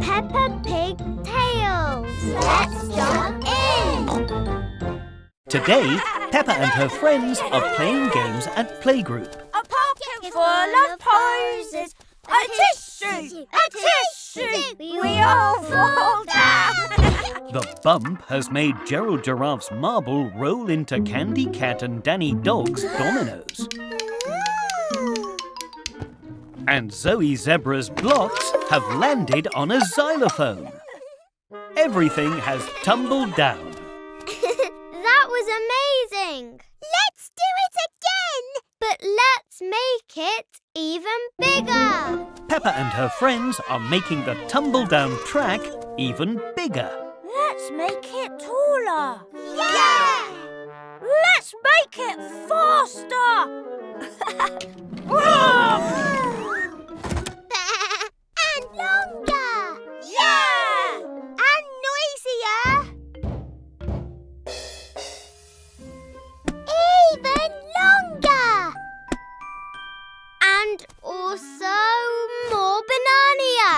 Peppa Pig Tales. Let's jump in. Today, Peppa and her friends are playing games at Playgroup. A pocket full of posies. A tissue, a tissue. We all fall down. The bump has made Gerald Giraffe's marble roll into Candy Cat and Danny Dog's dominoes. And Zoe Zebra's blocks have landed on a xylophone. Everything has tumbled down. that was amazing. Let's do it again. But let's make it even bigger. Peppa and her friends are making the tumble down track even bigger. Let's make it taller. Yeah! Let's make it faster. and longer. Yeah! And noisier. Even longer. And also more banania.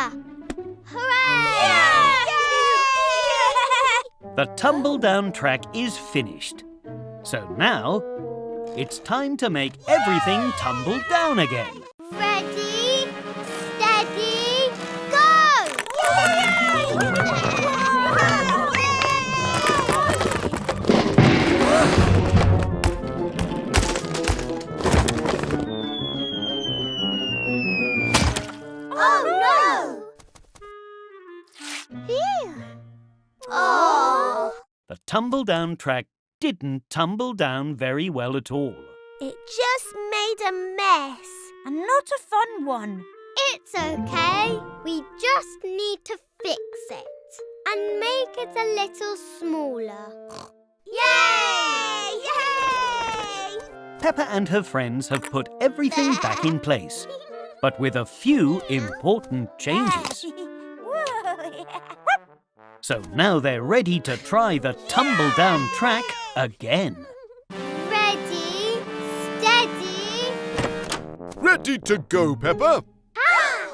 Hooray! The tumble down track is finished. So now, it's time to make everything tumble down again. No! Phew! Oh! The tumble down track didn't tumble down very well at all. It just made a mess. And not a fun one. It's okay. We just need to fix it and make it a little smaller. Yay! Yay! Peppa and her friends have put everything back in place, but with a few important changes. So now they're ready to try the tumble down track again. Ready, steady, Ready to go, Peppa? Ah!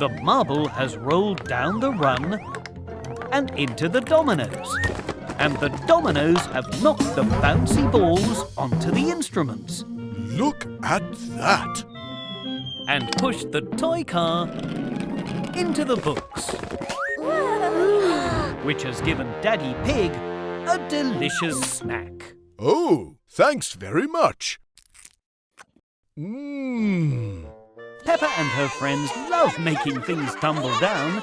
The marble has rolled down the run and into the dominoes. And the dominoes have knocked the bouncy balls onto the instruments Look at that. and pushed the toy car into the books, which has given Daddy Pig a delicious snack. Oh, thanks very much. Mmm. Peppa and her friends love making things tumble down,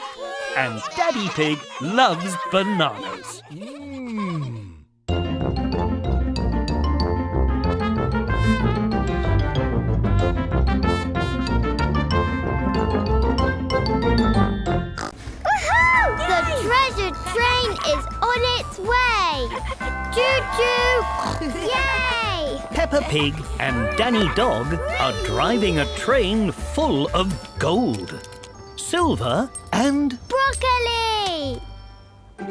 and Daddy Pig loves bananas. Mmm. Its way. Choo choo! Yay! Peppa Pig and Danny Dog are driving a train full of gold, silver, and Broccoli!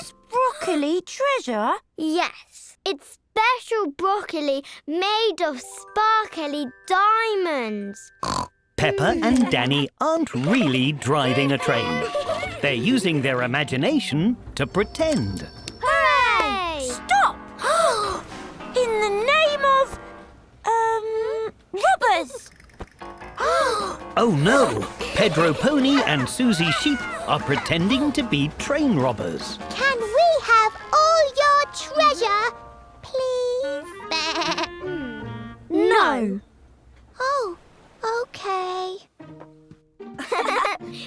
Is broccoli treasure? yes, it's special broccoli made of sparkly diamonds. Peppa and Danny aren't really driving a train. They're using their imagination to pretend. Hooray! Stop! In the name of. um. robbers! Oh no! Pedro Pony and Susie Sheep are pretending to be train robbers. Can we have all your treasure, please? No.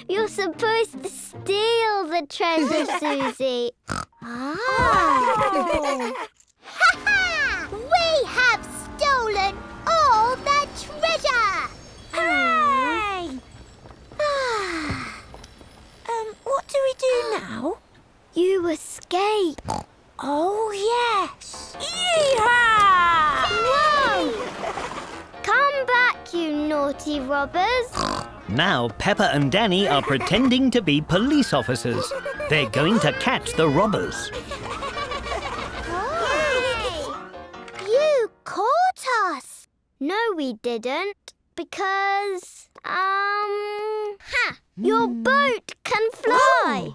You're supposed to steal the treasure, Susie. ah. We have stolen all the treasure! Hooray! Um, what do we do now? You escape. Oh, yes! Yeehaw! Whoa! Come back, you naughty robbers. Now Peppa and Danny are pretending to be police officers. They're going to catch the robbers. You caught us. No, we didn't. Because, um, Ha! Your boat can fly.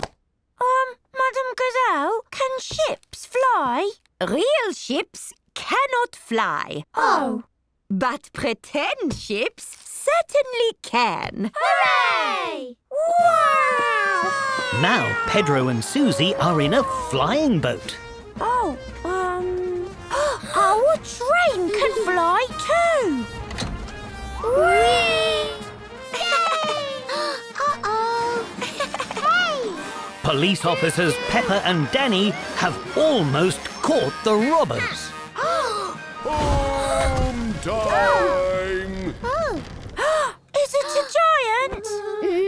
Um, Madame Gazelle, can ships fly? Real ships cannot fly. Oh. But pretend ships certainly can. Hooray! Wow! Now Pedro and Susie are in a flying boat. Oh, um... Our train can fly too! Whee! Uh-oh! hey! Police officers Peppa and Danny have almost caught the robbers. Home time! Is it a giant?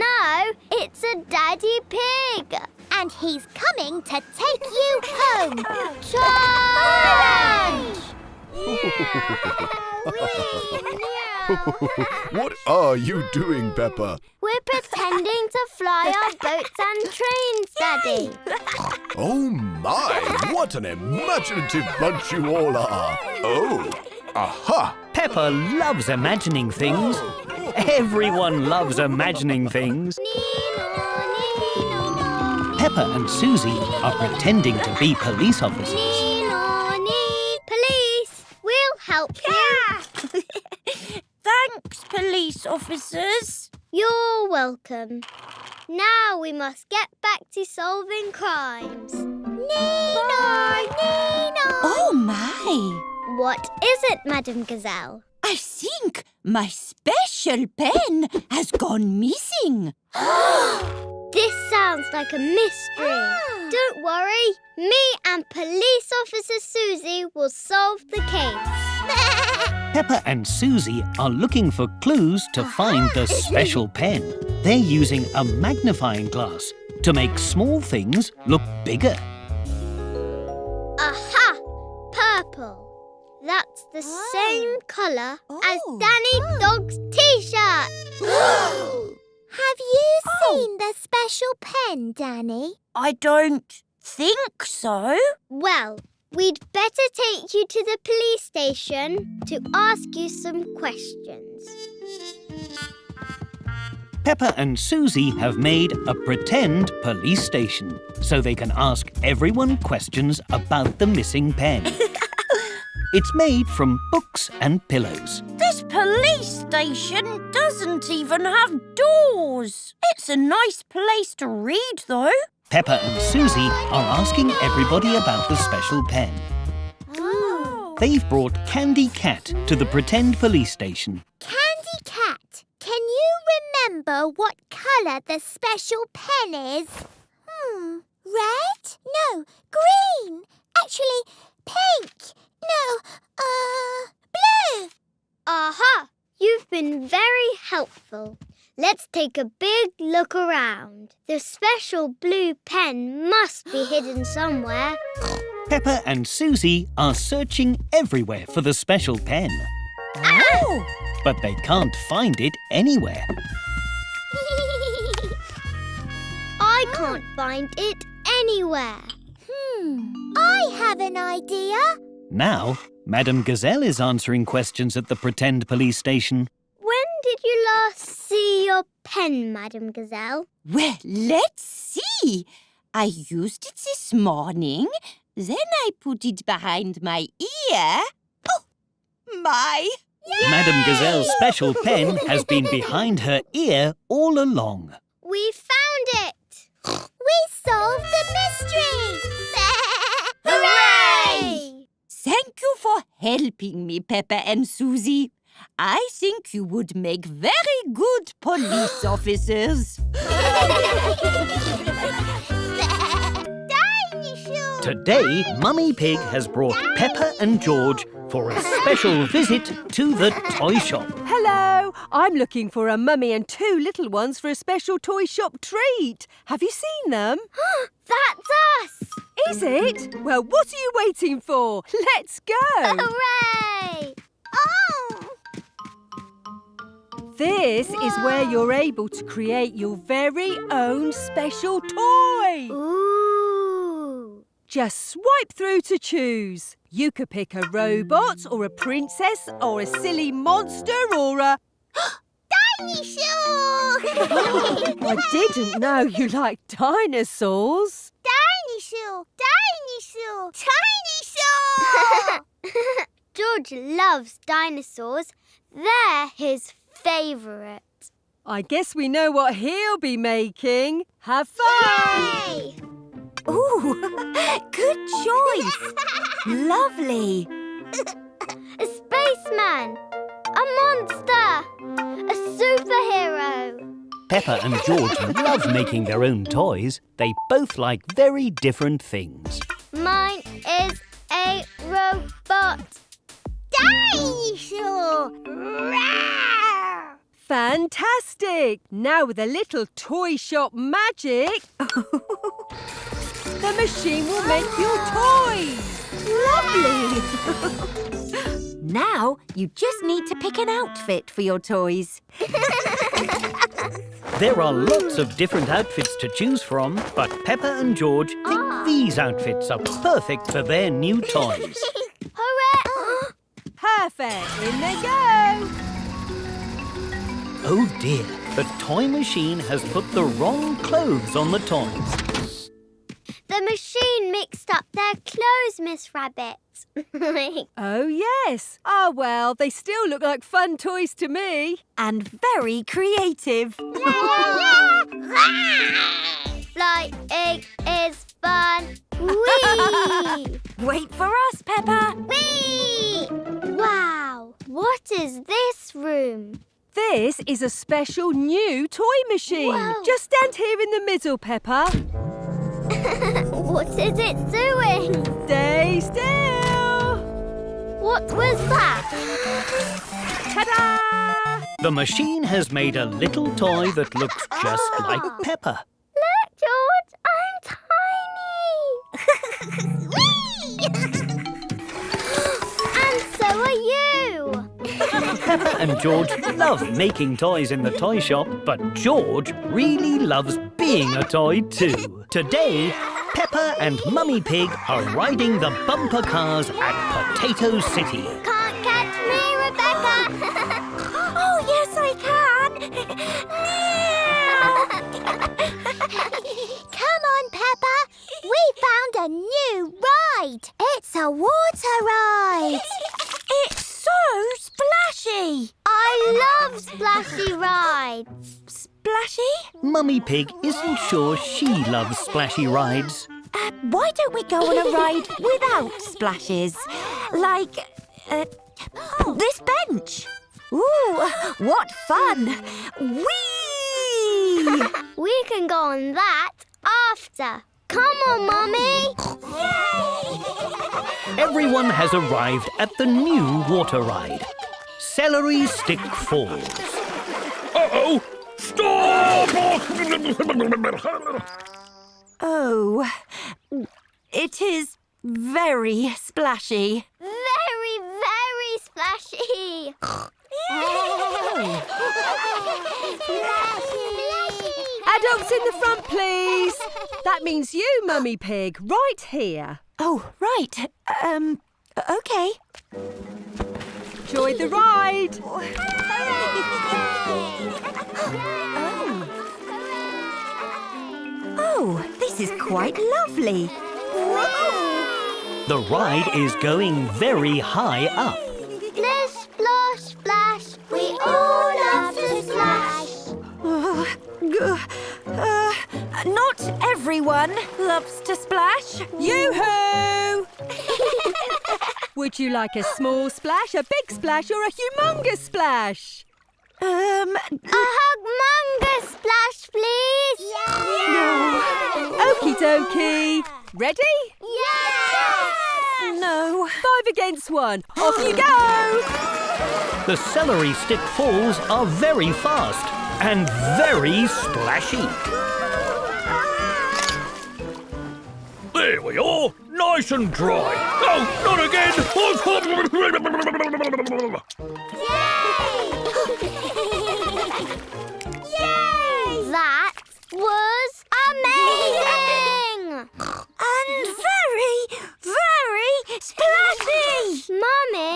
no, it's a daddy pig. And he's coming to take you home. Challenge! what are you doing, Peppa? We're pretending to fly our boats and trains, Daddy. Oh my, what an imaginative bunch you all are! Oh, aha! Peppa loves imagining things. Everyone loves imagining things. Peppa and Susie are pretending to be police officers. Police, we'll help you. Thanks, police officers. You're welcome. Now we must get back to solving crimes. Nino, Nino. Oh my! What is it, Madame Gazelle? I think my special pen has gone missing. This sounds like a mystery. Ah. Don't worry, me and Police Officer Susie will solve the case. Peppa and Susie are looking for clues to find the special pen. They're using a magnifying glass to make small things look bigger. Aha! Purple. That's the oh. same colour as Oh. Danny oh. Dog's t-shirt. Have you oh. seen the special pen, Danny? I don't think so. Well, we'd better take you to the police station to ask you some questions. Peppa and Susie have made a pretend police station so they can ask everyone questions about the missing pen. it's made from books and pillows. This police station doesn't even have doors. It's a nice place to read, though. Peppa and Susie are asking everybody about the special pen. Oh. They've brought Candy Cat to the pretend police station. Candy Cat, can you remember what colour the special pen is? Hmm, red? No, green. Actually, pink. No, uh, blue. Aha! You've been very helpful. Let's take a big look around. The special blue pen must be hidden somewhere. Peppa and Susie are searching everywhere for the special pen, Oh! but they can't find it anywhere. I can't find it anywhere. Hmm. I have an idea. Now, Madame Gazelle is answering questions at the pretend police station. When did you last see your pen, Madame Gazelle? Well, let's see. I used it this morning. Then I put it behind my ear. Oh, my! Madame Gazelle's special pen has been behind her ear all along. We found it! We solved the mystery! Hooray! Thank you for helping me, Peppa and Susie. I think you would make very good police officers. Dinosaur! Today, Mummy Pig has brought Peppa and George for a special visit to the toy shop. Hello, I'm looking for a mummy and two little ones for a special toy shop treat. Have you seen them? That's us! Is it? Well, what are you waiting for? Let's go. Hooray! Oh! This is where you're able to create your very own special toy. Ooh! Just swipe through to choose. You could pick a robot or a princess or a silly monster or a... Dinosaur! I didn't know you liked dinosaurs. Dinosaur! Dinosaur! Dinosaur! George loves dinosaurs. They're his favourite. I guess we know what he'll be making. Have fun! Yay! Ooh, good choice. Lovely. A spaceman! A monster! A superhero! Peppa and George love making their own toys. They both like very different things. Mine is a robot. Dinosaur! Fantastic! Now with a little toy shop magic, the machine will make your toys. Lovely. now you just need to pick an outfit for your toys. There are lots of different outfits to choose from, but Peppa and George think ah. these outfits are perfect for their new toys. Hooray! Perfect! In they go! Oh dear, the toy machine has put the wrong clothes on the toys. The machine mixed up their clothes, Miss Rabbit. Oh, yes. Ah, well, they still look like fun toys to me. And very creative. Flying is fun. Whee! Wait for us, Peppa. Whee! Wow! What is this room? This is a special new toy machine. Wow. Just stand here in the middle, Peppa. What is it doing? Stay still. What was that? Ta-da! The machine has made a little toy that looks just oh. like Peppa. Look, George, I'm tiny. Peppa and George love making toys in the toy shop, but George really loves being a toy too. Today, Peppa and Mummy Pig are riding the bumper cars at Potato City. Can't catch me, Rebecca. Oh, yes, I can! Come on, Peppa. We found a new ride. It's a water ride. It's so splashy. I love splashy rides. Splashy? Mummy Pig isn't sure she loves splashy rides. Uh, why don't we go on a ride without splashes? Like, uh, this bench. Ooh, what fun! Whee! We can go on that after. Come on, Mummy. Everyone has arrived at the new water ride. Celery Stick Falls. Uh-oh! Stop! oh, it is very splashy. Very, very splashy. Adults in the front, please. That means you, Mummy Pig, right here. Oh, right. Um, okay. Enjoy the ride. Oh, this is quite lovely. The ride is going very high up. Splish, splosh, splash. We all love to splash. Uh, uh, not everyone loves to splash. Yoo-hoo! Would you like a small splash, a big splash, or a humongous splash? Um, A humongous splash, please. Okie dokie. Ready? Yes! no. Five against one. Off you go! The celery stick falls are very fast and very splashy. There we are, nice and dry. Oh, not again! Yay! That was amazing! And very, very splashy. Mummy,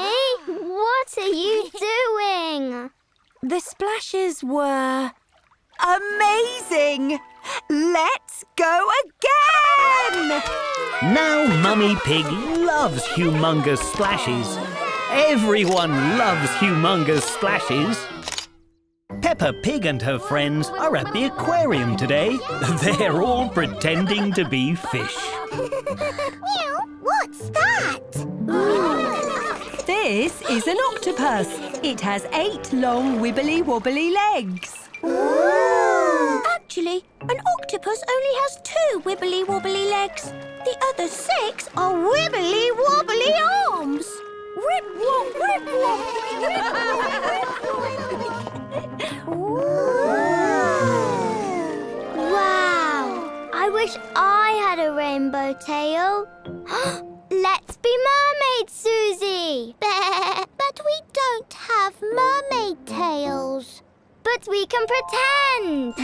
what are you doing? The splashes were amazing. Let's go again. Now Mummy Pig loves humongous splashes. Everyone loves humongous splashes. Peppa Pig and her friends are at the aquarium today. They're all pretending to be fish. This is an octopus. It has eight long wibbly wobbly legs. Actually, an octopus only has two wibbly wobbly legs. The other six are wibbly wobbly arms. Rip wop, rip Wow! I wish I had a rainbow tail. Let's be mermaids, Susie! but we don't have mermaid tails. But we can pretend!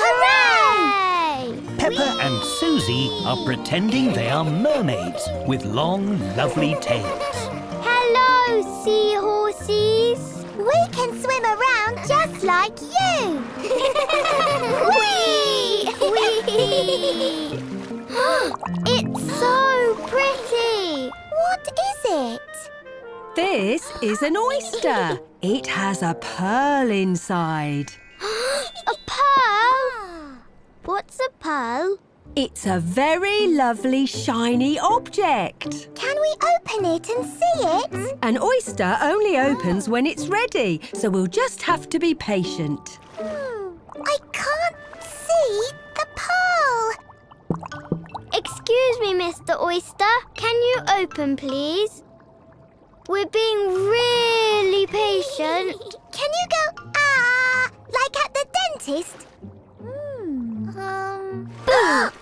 Hooray! Peppa and Susie are pretending they are mermaids with long, lovely tails. Hello, seahorses! We can swim around just like you! Whee! Whee! it's so pretty! What is it? This is an oyster. It has a pearl inside. A pearl? What's a pearl? It's a very lovely shiny object. Can we open it and see it? An oyster only opens when it's ready, so we'll just have to be patient. Hmm, I can't see the pearl. Excuse me, Mr. Oyster. Can you open, please? We're being really patient. Can you go, ah, like at the dentist? Hmm. Um.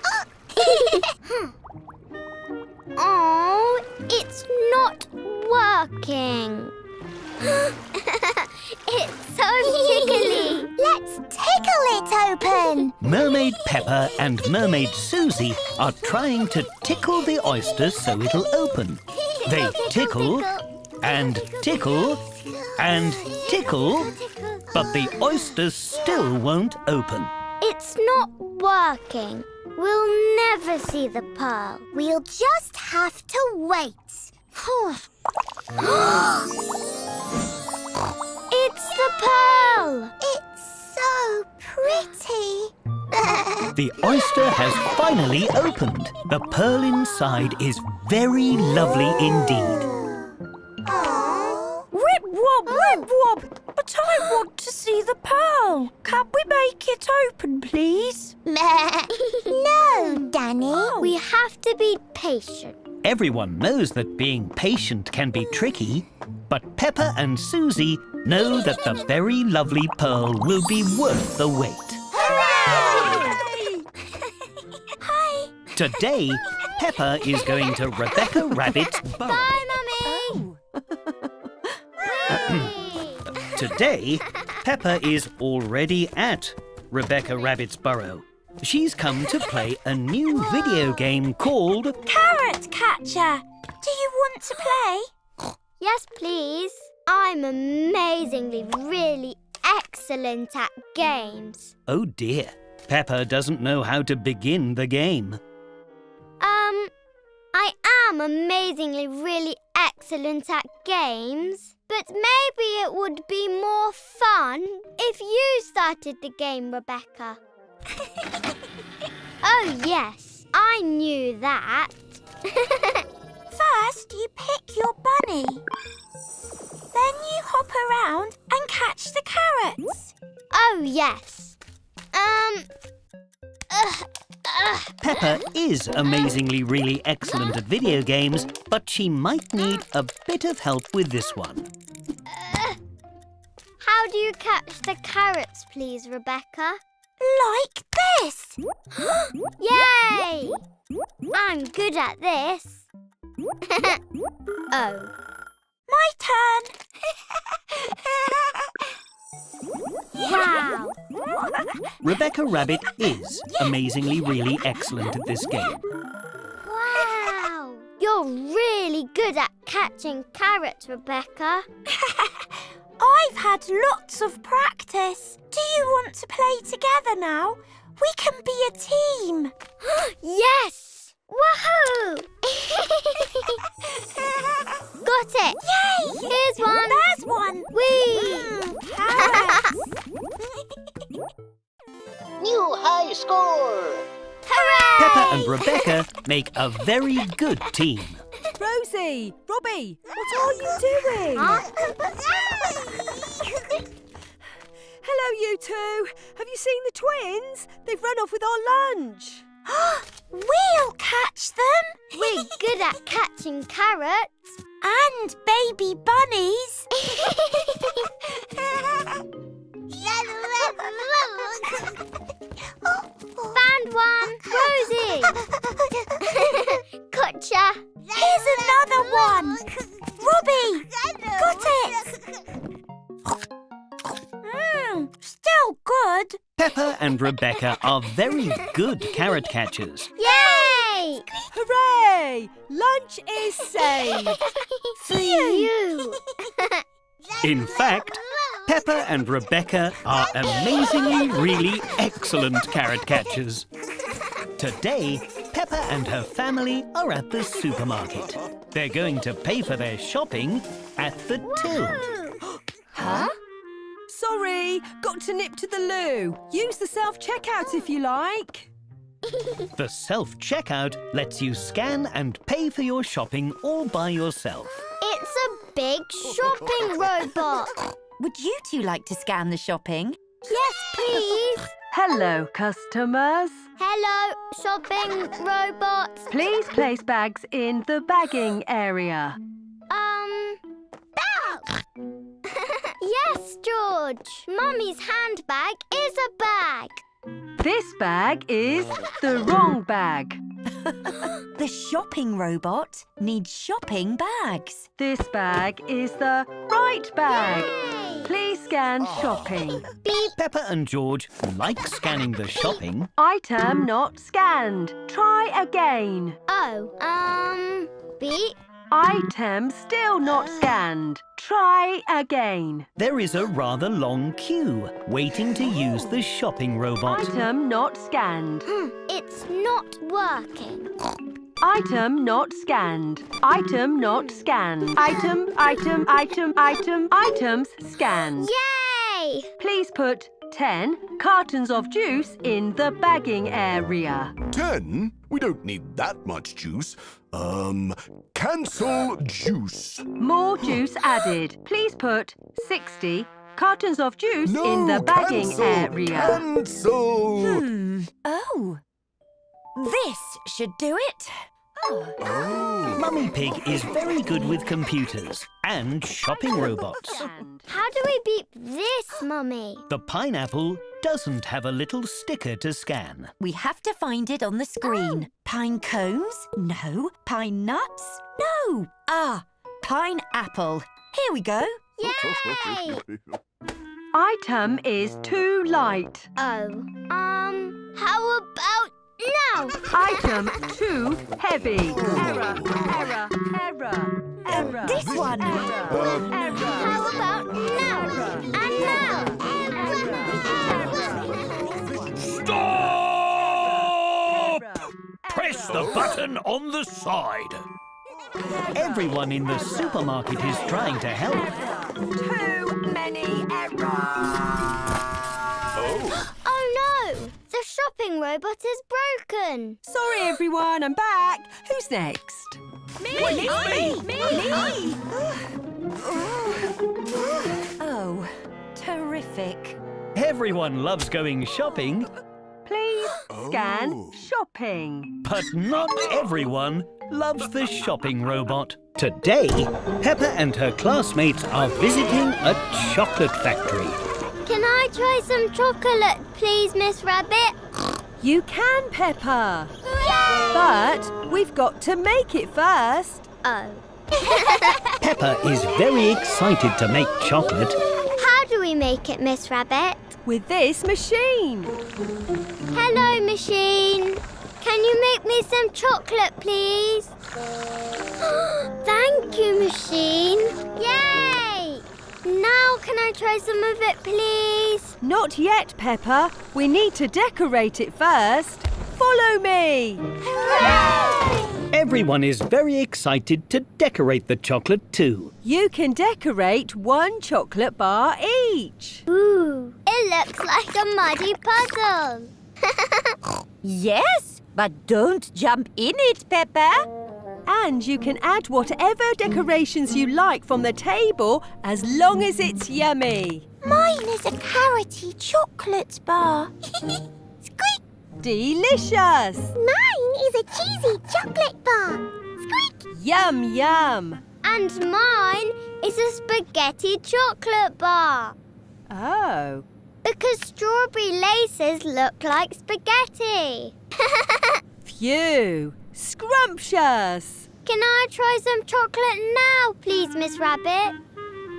oh, it's not working. It's so tickly. Let's tickle it open. Mermaid Peppa and Mermaid Susie are trying to tickle the oyster so it'll open. They tickle and tickle and tickle, but the oyster still won't open. It's not working. We'll never see the pearl. We'll just have to wait. it's the pearl. It's so pretty. The oyster has finally opened. The pearl inside is very lovely indeed. Aww. Rip wob, rip wob. But I want to see the pearl. Can we make it open, please? no, Danny. Oh. We have to be patient. Everyone knows that being patient can be tricky, but Peppa and Susie know that the very lovely pearl will be worth the wait. Hooray! Hi. Today, Peppa is going to Rebecca Rabbit's burrow. Bye, Mummy. Today, Peppa is already at Rebecca Rabbit's burrow. She's come to play a new video game called Carrot catcher. Do you want to play? Yes, please. I'm amazingly, really excellent at games. Oh dear. Peppa doesn't know how to begin the game. Um, I am amazingly, really excellent at games, but maybe it would be more fun if you started the game, Rebecca. oh, yes, I knew that. First, you pick your bunny. Then you hop around and catch the carrots. oh, yes. Um, ugh, ugh. Peppa is amazingly really excellent at video games, but she might need a bit of help with this one. How do you catch the carrots, please, Rebecca? Like this. Yay! I'm good at this. oh. My turn. Wow! Rebecca Rabbit is amazingly really excellent at this game. Wow! You're really good at catching carrots, Rebecca. I've had lots of practice. Do you want to play together now? We can be a team. yes! Woohoo! Got it! Yay! Here's one. There's one. Whee! Hmm, New high score! Hooray! Peppa and Rebecca make a very good team. Rosie, Robbie, what are you doing? Hello, you two. Have you seen the twins? They've run off with our lunch. we'll catch them. We're good at catching carrots. And baby bunnies. Found one. Rosie. gotcha. Here's another one. Robbie, got it. Mmm, still good. Peppa and Rebecca are very good carrot catchers. Yay! Hooray! Lunch is saved. For you. In fact, Peppa and Rebecca are amazingly, really excellent carrot catchers. Today, Peppa and her family are at the supermarket. They're going to pay for their shopping at the till. Huh? Sorry, got to nip to the loo. Use the self-checkout if you like. The self-checkout lets you scan and pay for your shopping all by yourself. It's a big shopping robot. Would you two like to scan the shopping? Yes, please. Hello, customers. Hello, shopping robot. Please place bags in the bagging area. Um, bag. yes, George. Mummy's handbag is a bag. This bag is the wrong bag. The shopping robot needs shopping bags. This bag is the right bag. Yay. Please scan shopping. Beep. Peppa and George like scanning the shopping. Item not scanned. Try again. Oh, um, beep. Item still not scanned. Try again. There is a rather long queue waiting to use the shopping robot. Item not scanned. Hmm, It's not working. Item not scanned. Item not scanned. Item, item, item, item, items scanned. Yay! Please put 10 cartons of juice in the bagging area. Ten? We don't need that much juice. Um, cancel juice. More juice added. Please put 60 cartons of juice No, in the bagging cancel, area. Cancel. Hmm. Oh. This should do it. Oh. Mummy Pig is very good with computers and shopping robots. How do we beep this, Mummy? The pineapple doesn't have a little sticker to scan. We have to find it on the screen. Pine cones? No. Pine nuts? No. Ah, pineapple. Here we go. Yay! Item is too light. Oh, um, how about now? Item too heavy. Error, error, error, error. This one. Error, error. How about now? And now. Stop! Press the button on the side. Everyone in the supermarket is trying to help. Too many errors. Oh. Oh no! The shopping robot is broken. Sorry, everyone, I'm back. Who's next? Me! Me! Me! Oh, terrific. Everyone loves going shopping, Please oh. scan Oh. shopping. but not everyone loves the shopping robot. Today, Peppa and her classmates are visiting a chocolate factory. Can I try some chocolate, please, Miss Rabbit? You can, Peppa. Yay! But we've got to make it first. Oh. Peppa is very excited to make chocolate. How do we make it, Miss Rabbit? With this machine. Hello, machine. Can you make me some chocolate, please? Thank you, machine. Yay! Now can I try some of it, please? Not yet, Peppa. We need to decorate it first. Follow me. Hooray! Everyone is very excited to decorate the chocolate too. You can decorate one chocolate bar each. Ooh, it looks like a muddy puzzle. Yes, but don't jump in it, Peppa. And you can add whatever decorations you like from the table as long as it's yummy. Mine is a carroty chocolate bar. Squeak! Delicious! Mine is a cheesy chocolate bar. Squeak! Yum, yum. And mine is a spaghetti chocolate bar. Oh. Because strawberry laces look like spaghetti. Phew. Scrumptious. Can I try some chocolate now, please, Miss Rabbit?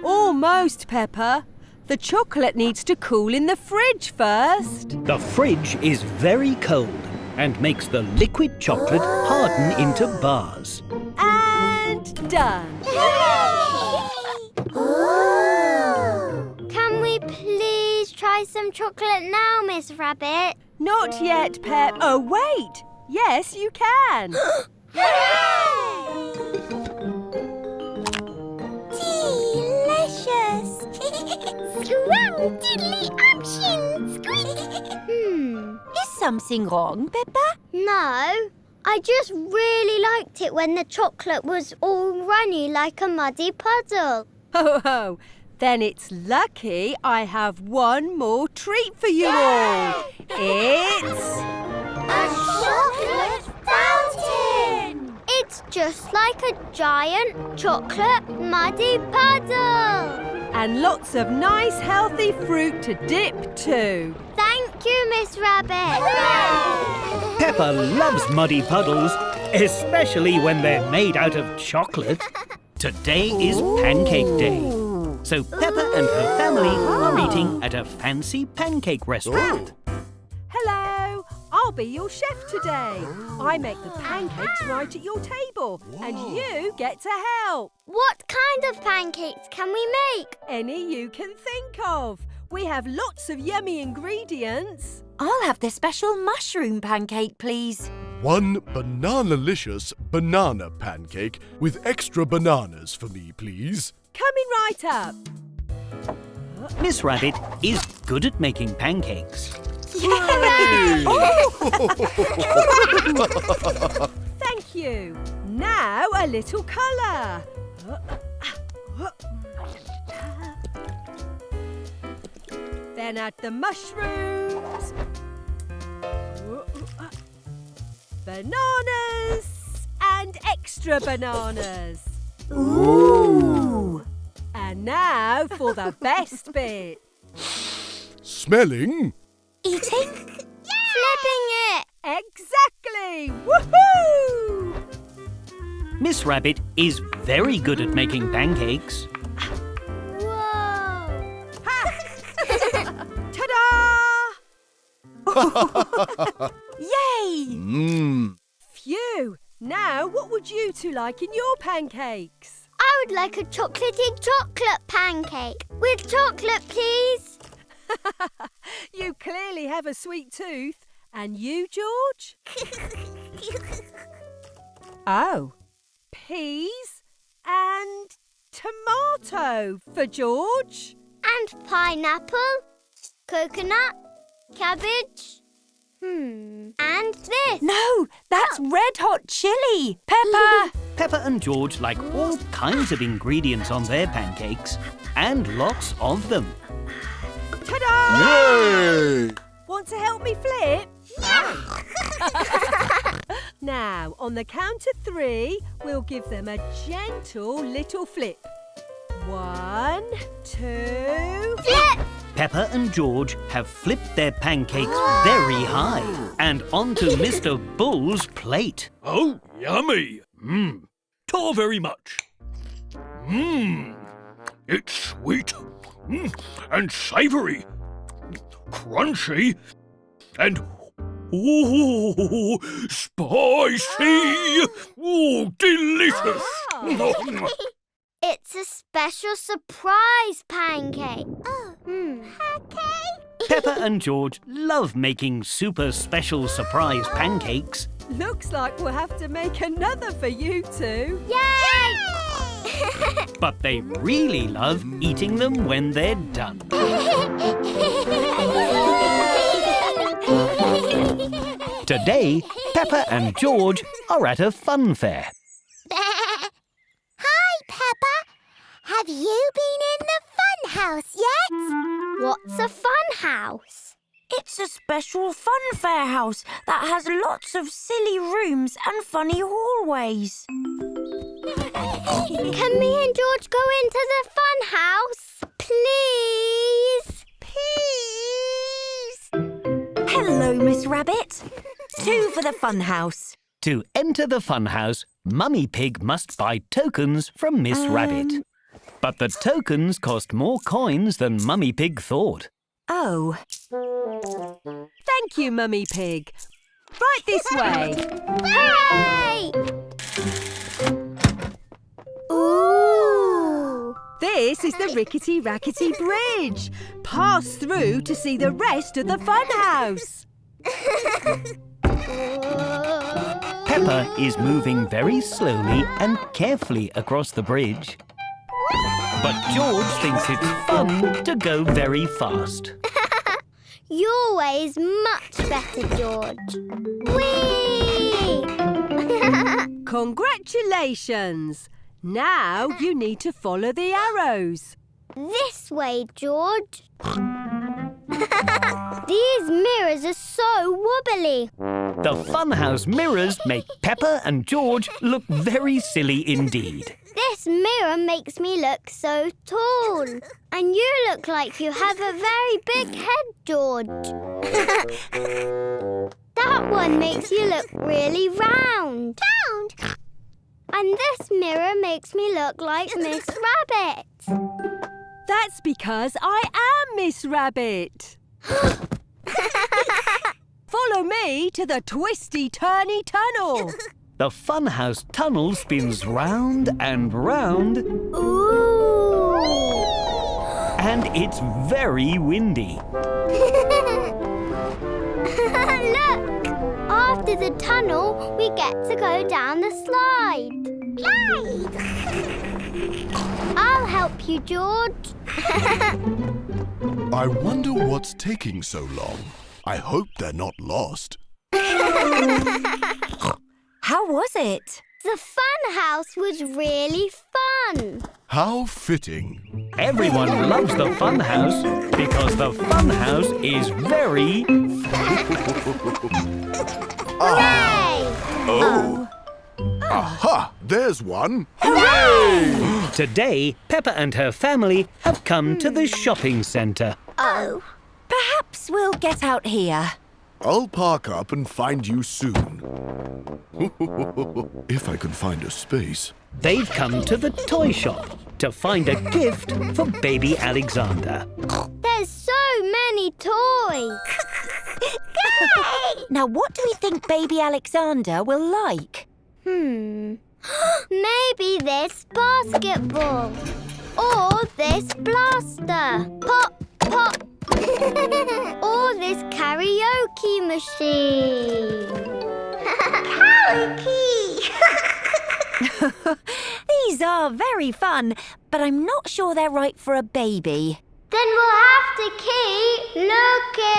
Almost, Peppa. The chocolate needs to cool in the fridge first. The fridge is very cold and makes the liquid chocolate harden into bars. And done. Can we please try some chocolate now, Miss Rabbit? Not yet, Pep. Oh, wait. Yes, you can. Delicious! Scrum diddly option! Hmm. Is something wrong, Peppa? No. I just really liked it when the chocolate was all runny like a muddy puddle. Ho ho. Then it's lucky I have one more treat for you all. It's A chocolate fountain! It's just like a giant chocolate muddy puddle. and lots of nice healthy fruit to dip too. Thank you, Miss Rabbit. Peppa loves muddy puddles, especially when they're made out of chocolate. Today is Pancake Day. So Peppa and her family are oh. eating at a fancy pancake restaurant. Hello, I'll be your chef today. I make the pancakes oh. right at your table, and you get to help. What kind of pancakes can we make? Any you can think of. We have lots of yummy ingredients. I'll have the special mushroom pancake, please. One banana-licious banana pancake with extra bananas for me, please. Coming right up. Miss Rabbit is good at making pancakes. Thank you. Now a little colour. Then add the mushrooms. Bananas and extra bananas. Ooh! And now for the best bit. Smelling? Eating? Flipping it. Exactly! Woohoo! Miss Rabbit is very good at making pancakes. Whoa. Ta-da! Yay! Mmm. Phew! Now, what would you two like in your pancakes? I would like a chocolatey chocolate pancake. With chocolate, please. You clearly have a sweet tooth. And you, George? Oh. Peas and tomato for George. And pineapple, coconut, cabbage. Hmm. And this. No, that's red hot chili. Peppa! Peppa and George like all kinds of ingredients on their pancakes, and lots of them. Ta-da! Yay! Want to help me flip? Yeah. now, on the count of three, we'll give them a gentle little flip. One, two. Flip. Peppa and George have flipped their pancakes ah. very high and onto Mr. Bull's plate. Oh, yummy! Mmm, ta very much. Mmm, it's sweet mm, and savoury, crunchy, and ooh, spicy. Ooh, delicious! It's a special surprise pancake. Oh, okay. Peppa and George love making super special surprise pancakes. Looks like we'll have to make another for you two. Yay! But they really love eating them when they're done. Today, Peppa and George are at a fun fair. Hi, Peppa. Have you been in the fun house yet? What's a fun house? It's a special fun fair house that has lots of silly rooms and funny hallways. Can me and George go into the fun house? Please? Please. Hello, Miss Rabbit. Two for the fun house. To enter the funhouse, Mummy Pig must buy tokens from Miss um, Rabbit. But the tokens cost more coins than Mummy Pig thought. Oh, Thank you, Mummy Pig. Right this way. Hooray! Ooh! This is the Rickety Rackety Bridge. Pass through to see the rest of the fun house. Peppa is moving very slowly and carefully across the bridge. But George thinks it's fun to go very fast. Your way is much better, George. Whee! Congratulations. Now you need to follow the arrows. this way, George. These mirrors are so wobbly. The funhouse mirrors make Peppa and George look very silly indeed. This mirror makes me look so tall. And you look like you have a very big head, George. that one makes you look really round. Round? And this mirror makes me look like Miss Rabbit. That's because I am Miss Rabbit. Follow me to the twisty turny tunnel. The funhouse tunnel spins round and round, Ooh! and it's very windy. After the tunnel, we get to go down the slide. Slide! I'll help you, George. I wonder what's taking so long. I hope they're not lost. how was it? The fun house was really fun. How fitting. Everyone loves the fun house because the fun house is very Hooray! Oh. Aha! There's one. Hooray! Today, Peppa and her family have come to the shopping centre. Oh. Perhaps we'll get out here. I'll park up and find you soon. if I can find a space. They've come to the toy shop to find a gift for baby Alexander. There's so many toys. Now, what do we think baby Alexander will like? Hmm. Maybe this basketball. Or this blaster. Pop, pop. or this karaoke machine. karaoke! These are very fun, but I'm not sure they're right for a baby. Then we'll have to keep looking.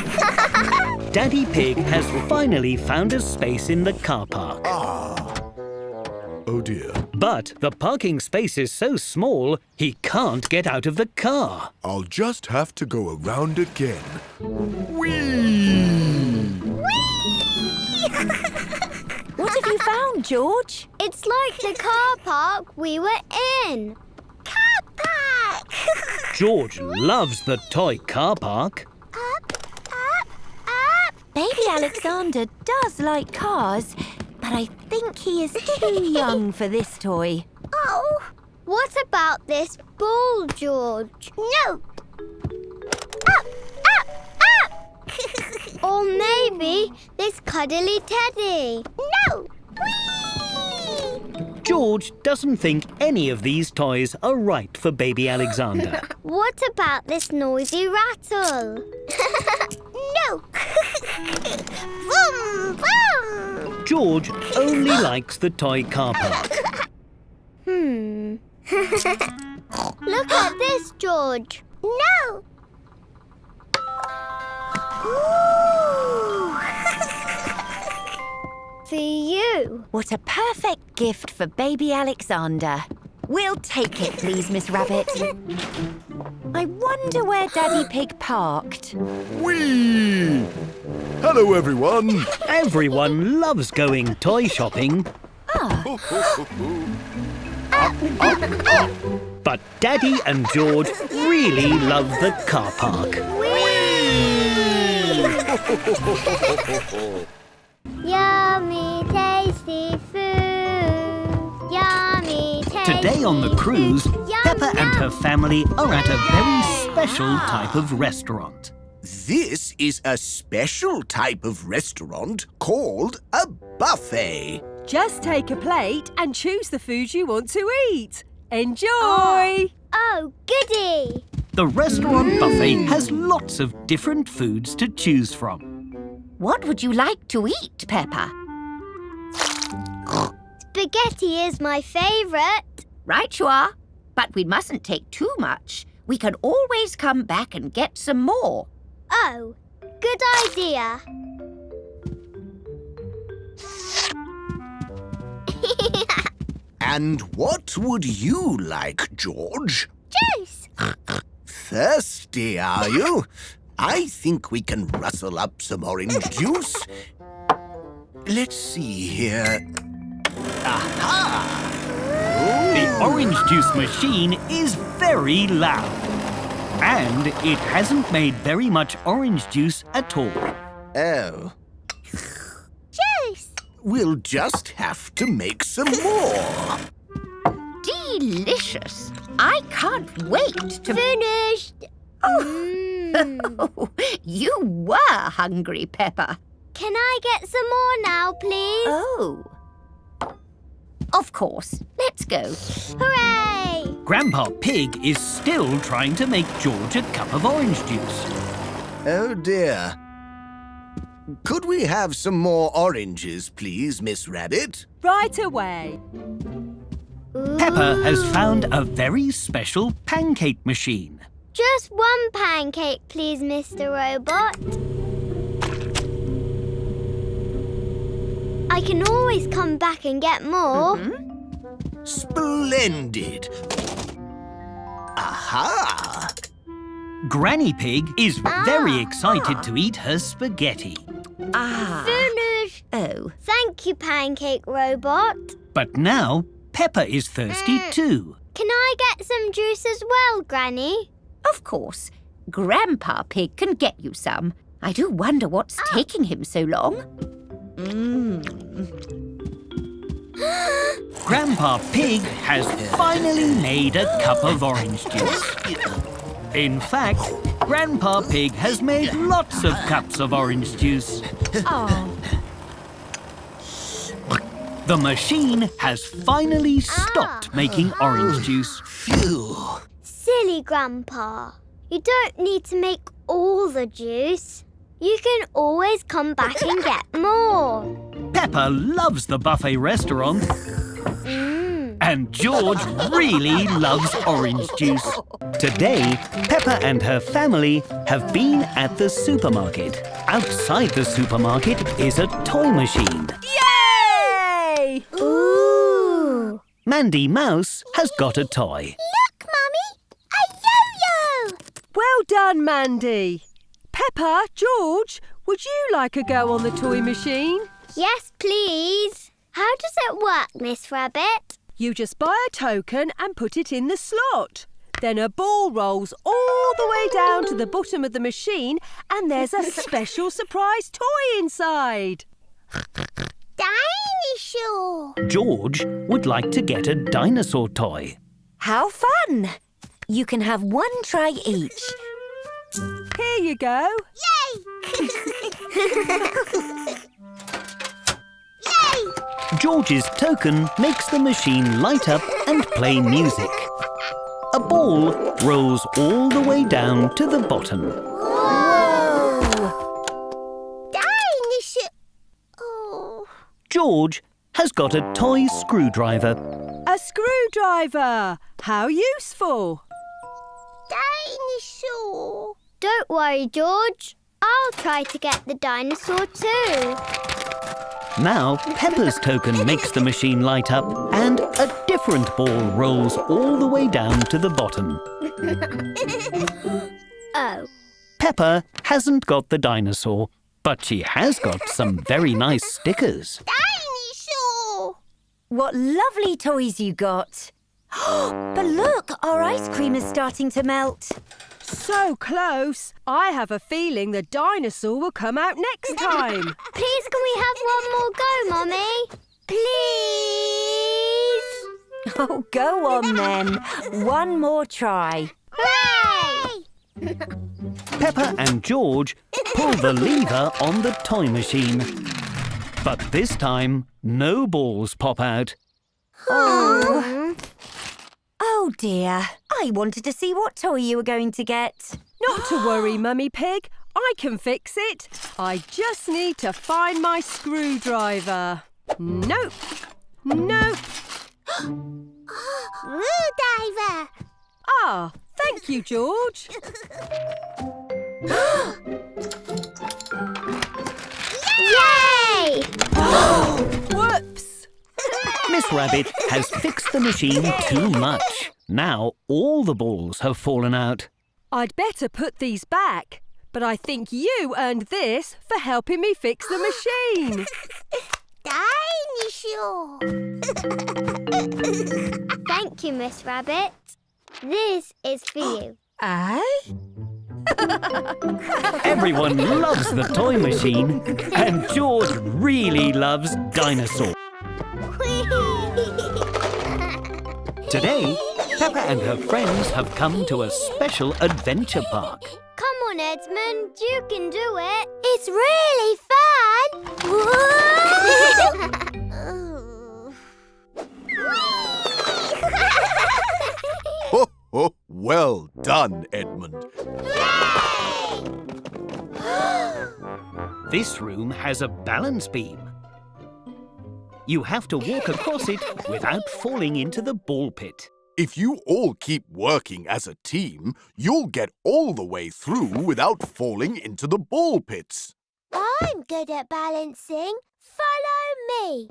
Hmm. Daddy Pig has finally found a space in the car park. Ah. Oh dear. But the parking space is so small, he can't get out of the car. I'll just have to go around again. Whee! What have you found, George? It's like the car park we were in. Car park! George loves the toy car park. up. Baby Alexander does like cars, but I think he is too young for this toy. Oh, what about this ball, George? No! Up, up, up! or maybe this cuddly teddy. No! Whee! George doesn't think any of these toys are right for baby Alexander. What about this noisy rattle? no! vroom, vroom! George only likes the toy car park. Hmm. Look at this, George. No! For you. What a perfect gift for baby Alexander. We'll take it, please, Miss Rabbit. I wonder where Daddy Pig parked. Whee! Hello, everyone. Everyone loves going toy shopping. Ah. But Daddy and George really love the car park. Yummy, tasty food. Yummy, tasty Today on the cruise, food. Yum, Peppa and yum. her family are at a very special type of restaurant. This is a special type of restaurant called a buffet. Just take a plate and choose the food you want to eat. Enjoy! Oh, oh goody. The restaurant buffet has lots of different foods to choose from. What would you like to eat, Peppa? Spaghetti is my favourite. Right you are. But we mustn't take too much. We can always come back and get some more. Oh, good idea. And what would you like, George? Juice! Thirsty, are you? I think we can rustle up some orange juice. Let's see here. Aha! The orange juice machine is very loud. And it hasn't made very much orange juice at all. Oh, Juice! we'll just have to make some more. Delicious. I can't wait to... Finished. Mm. Oh, you were hungry, Peppa. Can I get some more now, please? Oh. Of course. Let's go. Hooray! Grandpa Pig is still trying to make George a cup of orange juice. Oh dear. Could we have some more oranges, please, Miss Rabbit? Right away. Peppa has found a very special pancake machine. Just one pancake, please, Mr. Robot. I can always come back and get more. Mm-hmm. Splendid. Aha! Granny Pig is ah. very excited to eat her spaghetti. Ah. Finished. Oh. Thank you, Pancake Robot. But now Peppa is thirsty mm. too. Can I get some juice as well, Granny? Of course. Grandpa Pig can get you some. I do wonder what's ah. taking him so long. Mmm. Grandpa Pig has finally made a cup of orange juice. In fact, Grandpa Pig has made lots of cups of orange juice. Oh, The machine has finally ah. stopped making orange juice. Phew. Silly Grandpa. You don't need to make all the juice. You can always come back and get more. Peppa loves the buffet restaurant, Mm. and George really loves orange juice. Today, Peppa and her family have been at the supermarket. Outside the supermarket is a toy machine. yay! Ooh. Mandy Mouse has got a toy. Look, Mummy! A yo-yo! Well done, Mandy. Peppa, George, would you like a go on the toy machine? Yes, please. How does it work, Miss Rabbit? You just buy a token and put it in the slot. Then a ball rolls all the way down to the bottom of the machine and there's a special surprise toy inside. Dinosaur! George would like to get a dinosaur toy. How fun! You can have one try each. Here you go. Yay! Yay! George's token makes the machine light up and play music. A ball rolls all the way down to the bottom. Whoa! Dinosaur. Oh. George has got a toy screwdriver. A screwdriver! How useful! Dinosaur. Don't worry, George. I'll try to get the dinosaur too. Now Peppa's token makes the machine light up and a different ball rolls all the way down to the bottom. Oh. Peppa hasn't got the dinosaur, but she has got some very nice stickers. Dinosaur! What lovely toys you got. but look, our ice cream is starting to melt. So close. I have a feeling the dinosaur will come out next time. Please, can we have one more go, Mummy? Please? Oh, go on then. One more try. Hooray! Peppa and George pull the lever on the toy machine. But this time, no balls pop out. Oh. Oh dear. I wanted to see what toy you were going to get. Not to worry, Mummy Pig. I can fix it. I just need to find my screwdriver. Nope. Nope. Screwdriver! Ah, thank you, George. Yay! Whoops. Miss Rabbit has fixed the machine too much. Now all the balls have fallen out. I'd better put these back, but I think you earned this for helping me fix the machine. Dinosaur! Thank you, Miss Rabbit. This is for you. Eh? Everyone loves the toy machine, and George really loves dinosaurs. Today, Peppa and her friends have come to a special adventure park. Come on, Edmund. You can do it. It's really fun. Ho, ho, well done, Edmund. This room has a balance beam. You have to walk across it without falling into the ball pit. If you all keep working as a team, you'll get all the way through without falling into the ball pits. I'm good at balancing. Follow me.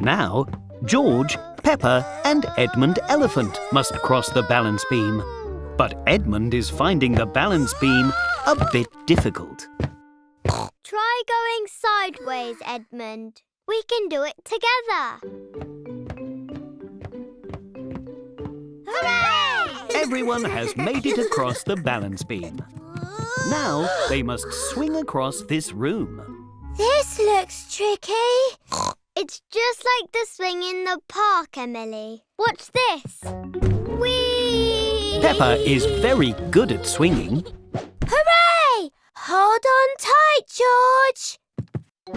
Now, George, Peppa, and Edmund Elephant must cross the balance beam. But Edmund is finding the balance beam a bit difficult. Try going sideways, Edmund. We can do it together. Hooray! Everyone has made it across the balance beam. Now they must swing across this room. This looks tricky. It's just like the swing in the park, Emily. Watch this. Whee! Peppa is very good at swinging. Hooray! Hold on tight, George.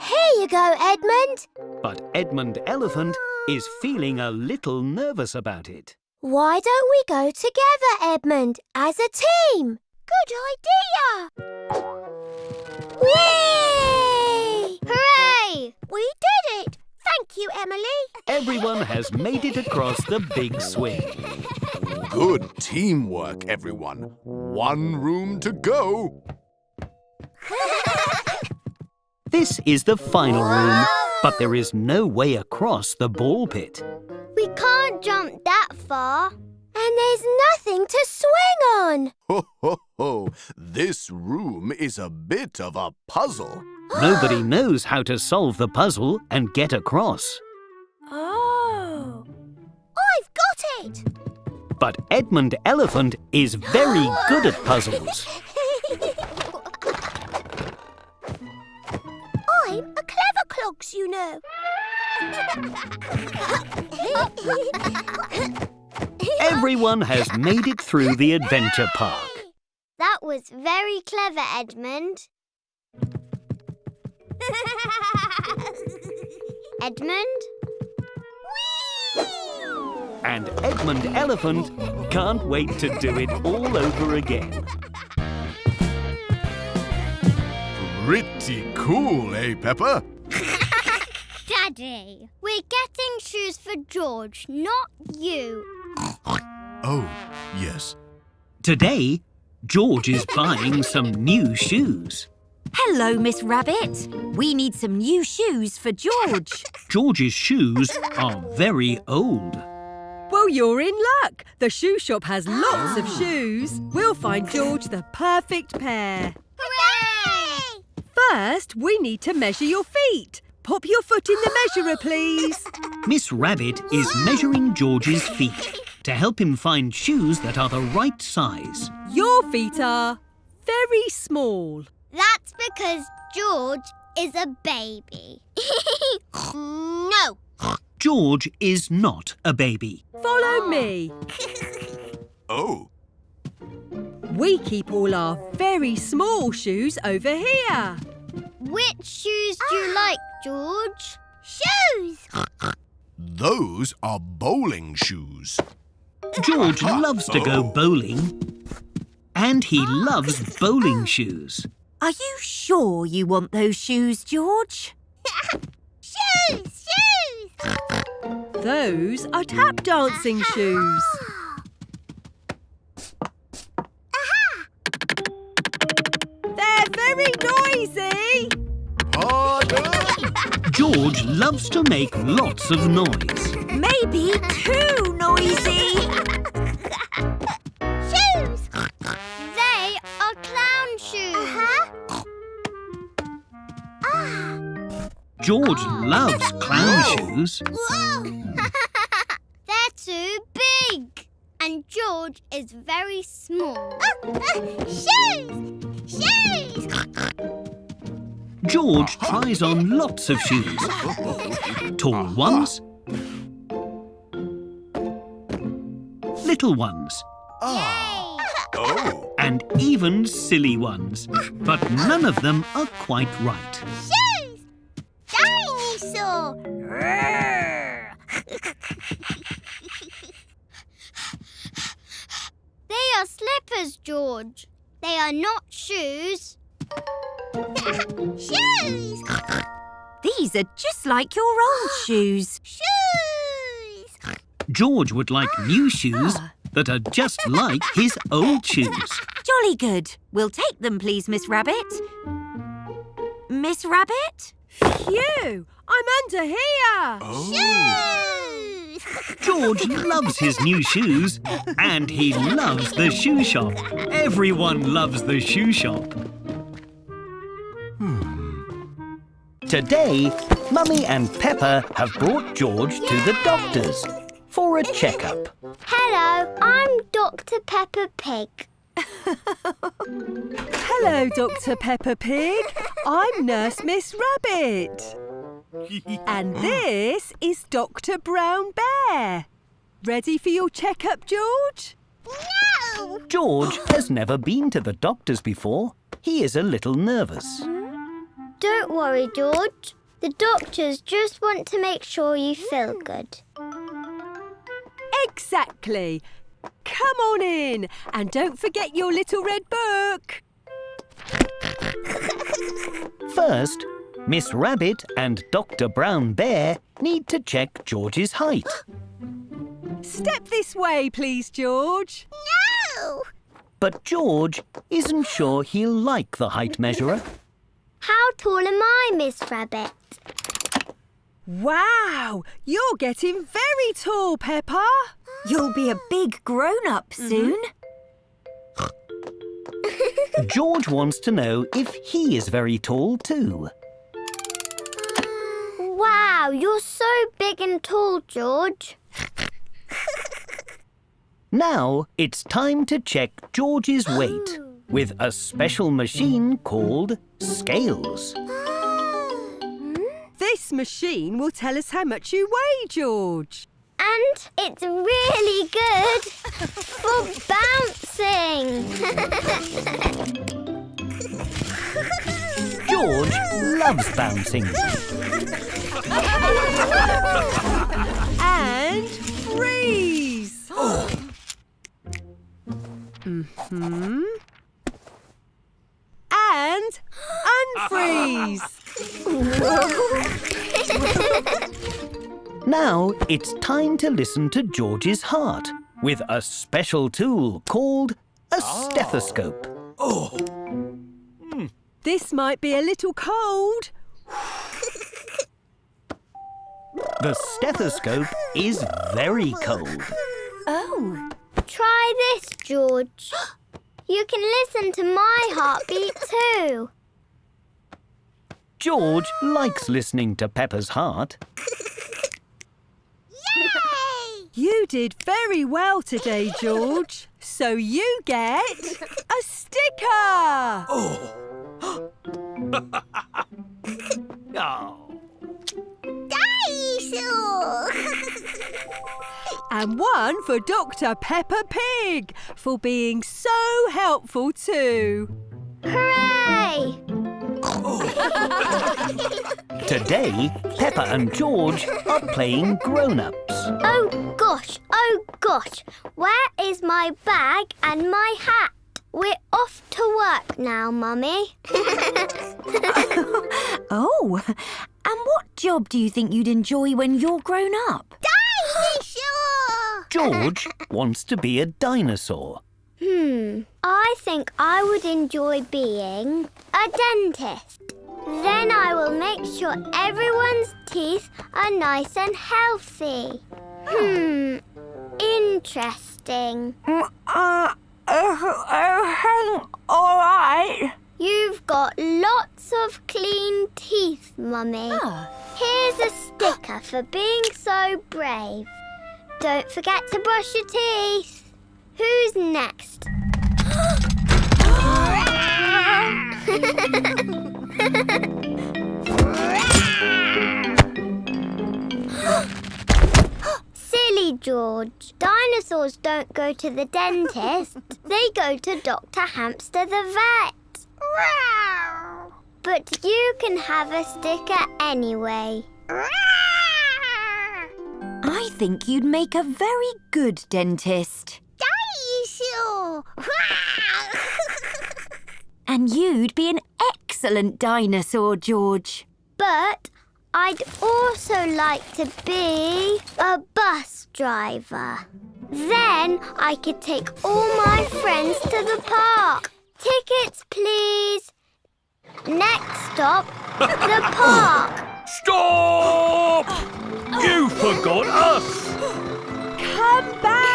Here you go, Edmund. But Edmund Elephant is feeling a little nervous about it. Why don't we go together, Edmund, as a team? Good idea! Whee! Hooray! We did it! Thank you, Emily. Everyone has made it across the big swing. Good teamwork, everyone. One room to go. This is the final room, but there is no way across the ball pit. We can't jump that far. And there's nothing to swing on. Ho, ho, ho. This room is a bit of a puzzle. Nobody knows how to solve the puzzle and get across. Oh. I've got it. But Edmund Elephant is very good at puzzles. I'm a clever clogs, you know. Everyone has made it through the adventure park. That was very clever, Edmund. Edmund? And Edmund Elephant can't wait to do it all over again. Pretty cool, eh, Peppa? Daddy, we're getting shoes for George, not you. Oh, yes. Today, George is buying some new shoes. Hello, Miss Rabbit. We need some new shoes for George. George's shoes are very old. Well, you're in luck. The shoe shop has lots of ah. shoes. We'll find George the perfect pair. Hooray! First, we need to measure your feet. Pop your foot in the measurer, please. Miss Rabbit is measuring George's feet to help him find shoes that are the right size. Your feet are very small. That's because George is a baby. no. George is not a baby. Follow me. Oh, We keep all our very small shoes over here. Which shoes do you like, George? Shoes! those are bowling shoes. George loves to go oh. bowling. And he loves bowling shoes. Are you sure you want those shoes, George? Shoes! Shoes! Those are tap dancing shoes. They're very noisy. Pardon? George loves to make lots of noise. Maybe too noisy. George oh. loves clown shoes. They're too big. And George is very small. shoes! Shoes! George tries on lots of shoes. Tall ones. Little ones. Oh, And even silly ones. But none of them are quite right. Shoes! They are slippers, George. They are not shoes. shoes! These are just like your old shoes. Shoes! George would like new shoes ah. that are just like his old shoes. Jolly good. We'll take them, please, Miss Rabbit. Miss Rabbit? Phew! I'm under here. oh. Shoes! George loves his new shoes and he loves the shoe shop. Everyone loves the shoe shop. Hmm. Today, Mummy and Peppa have brought George to the doctor's for a checkup. Hello, I'm Dr. Peppa Pig. Hello, Dr. Peppa Pig. I'm Nurse Miss Rabbit. And this is Dr. Brown Bear. Ready for your checkup, George? No! George has never been to the doctor's before. He is a little nervous. Don't worry, George. The doctors just want to make sure you feel good. Exactly. Come on in and don't forget your little red book. First, Miss Rabbit and Dr. Brown Bear need to check George's height. Step this way, please, George. No! But George isn't sure he'll like the height measurer. How tall am I, Miss Rabbit? Wow, you're getting very tall, Peppa. You'll be a big grown-up mm-hmm. soon. George wants to know if he is very tall too. Wow, you're so big and tall, George. Now it's time to check George's weight oh. with a special machine called scales. This hmm? This machine will tell us how much you weigh, George. And it's really good for bouncing. George loves bouncing. And freeze. hmm And unfreeze. Now it's time to listen to George's heart with a special tool called a ah. stethoscope. Hmm. This might be a little cold. The stethoscope is very cold. Oh, Try this, George. You can listen to my heartbeat too. George likes listening to Peppa's heart. Yay! You did very well today, George. So you get a sticker. Oh. Dinosaur! And one for Dr. Peppa Pig for being so helpful too. Hooray! Today, Peppa and George are playing grown-ups. Oh gosh, oh gosh. Where is my bag and my hat? We're off to work now, Mummy. oh. And what job do you think you'd enjoy when you're grown up? Dinosaur! George wants to be a dinosaur. Hmm, I think I would enjoy being a dentist. Then I will make sure everyone's teeth are nice and healthy. Hmm, interesting. Uh, uh, all right. You've got lots of clean teeth, Mummy. Here's a sticker for being so brave. Don't forget to brush your teeth. Who's next? Silly George. Dinosaurs don't go to the dentist. they go to Dr. Hamster the vet. But you can have a sticker anyway. I think you'd make a very good dentist. Dinosaur! And you'd be an excellent dinosaur, George. but I'd also like to be a bus driver. Then I could take all my friends to the park. Tickets, please. Next stop, the park. Stop! You forgot us! Come back!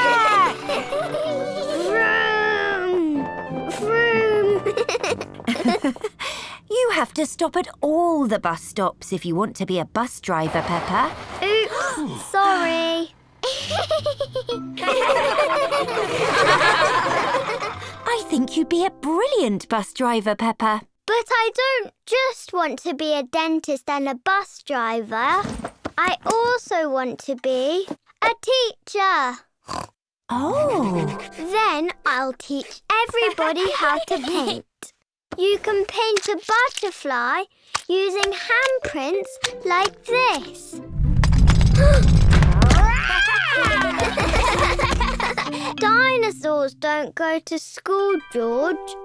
Have to stop at all the bus stops if you want to be a bus driver, Peppa. Oops, sorry. I think you'd be a brilliant bus driver, Peppa. But I don't just want to be a dentist and a bus driver. I also want to be a teacher. Oh, Then I'll teach everybody how to paint. You can paint a butterfly using handprints like this. Dinosaurs don't go to school, George.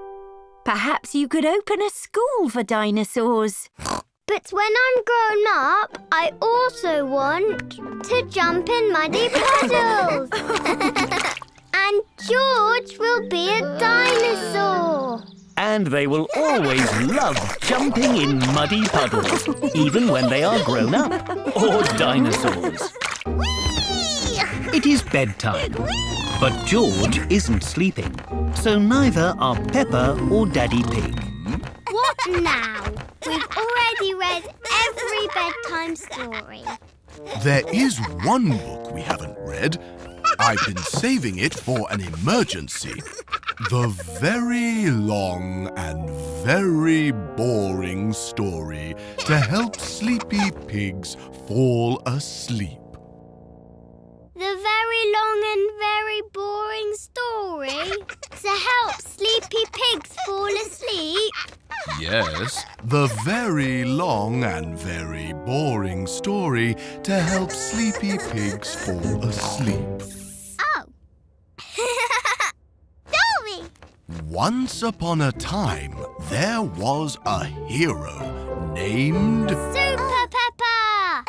perhaps you could open a school for dinosaurs. But when I'm grown up, I also want to jump in muddy puddles. and George will be a dinosaur. And they will always love jumping in muddy puddles, even when they are grown up or dinosaurs. It is bedtime, but George isn't sleeping, so neither are Peppa or Daddy Pig. What now? We've already read every bedtime story. There is one book we haven't read. I've been saving it for an emergency. The very long and very boring story to help sleepy pigs fall asleep. The very long and very boring story to help sleepy pigs fall asleep. Yes, the very long and very boring story to help sleepy pigs fall asleep. Oh. Once upon a time, there was a hero named. Super Peppa.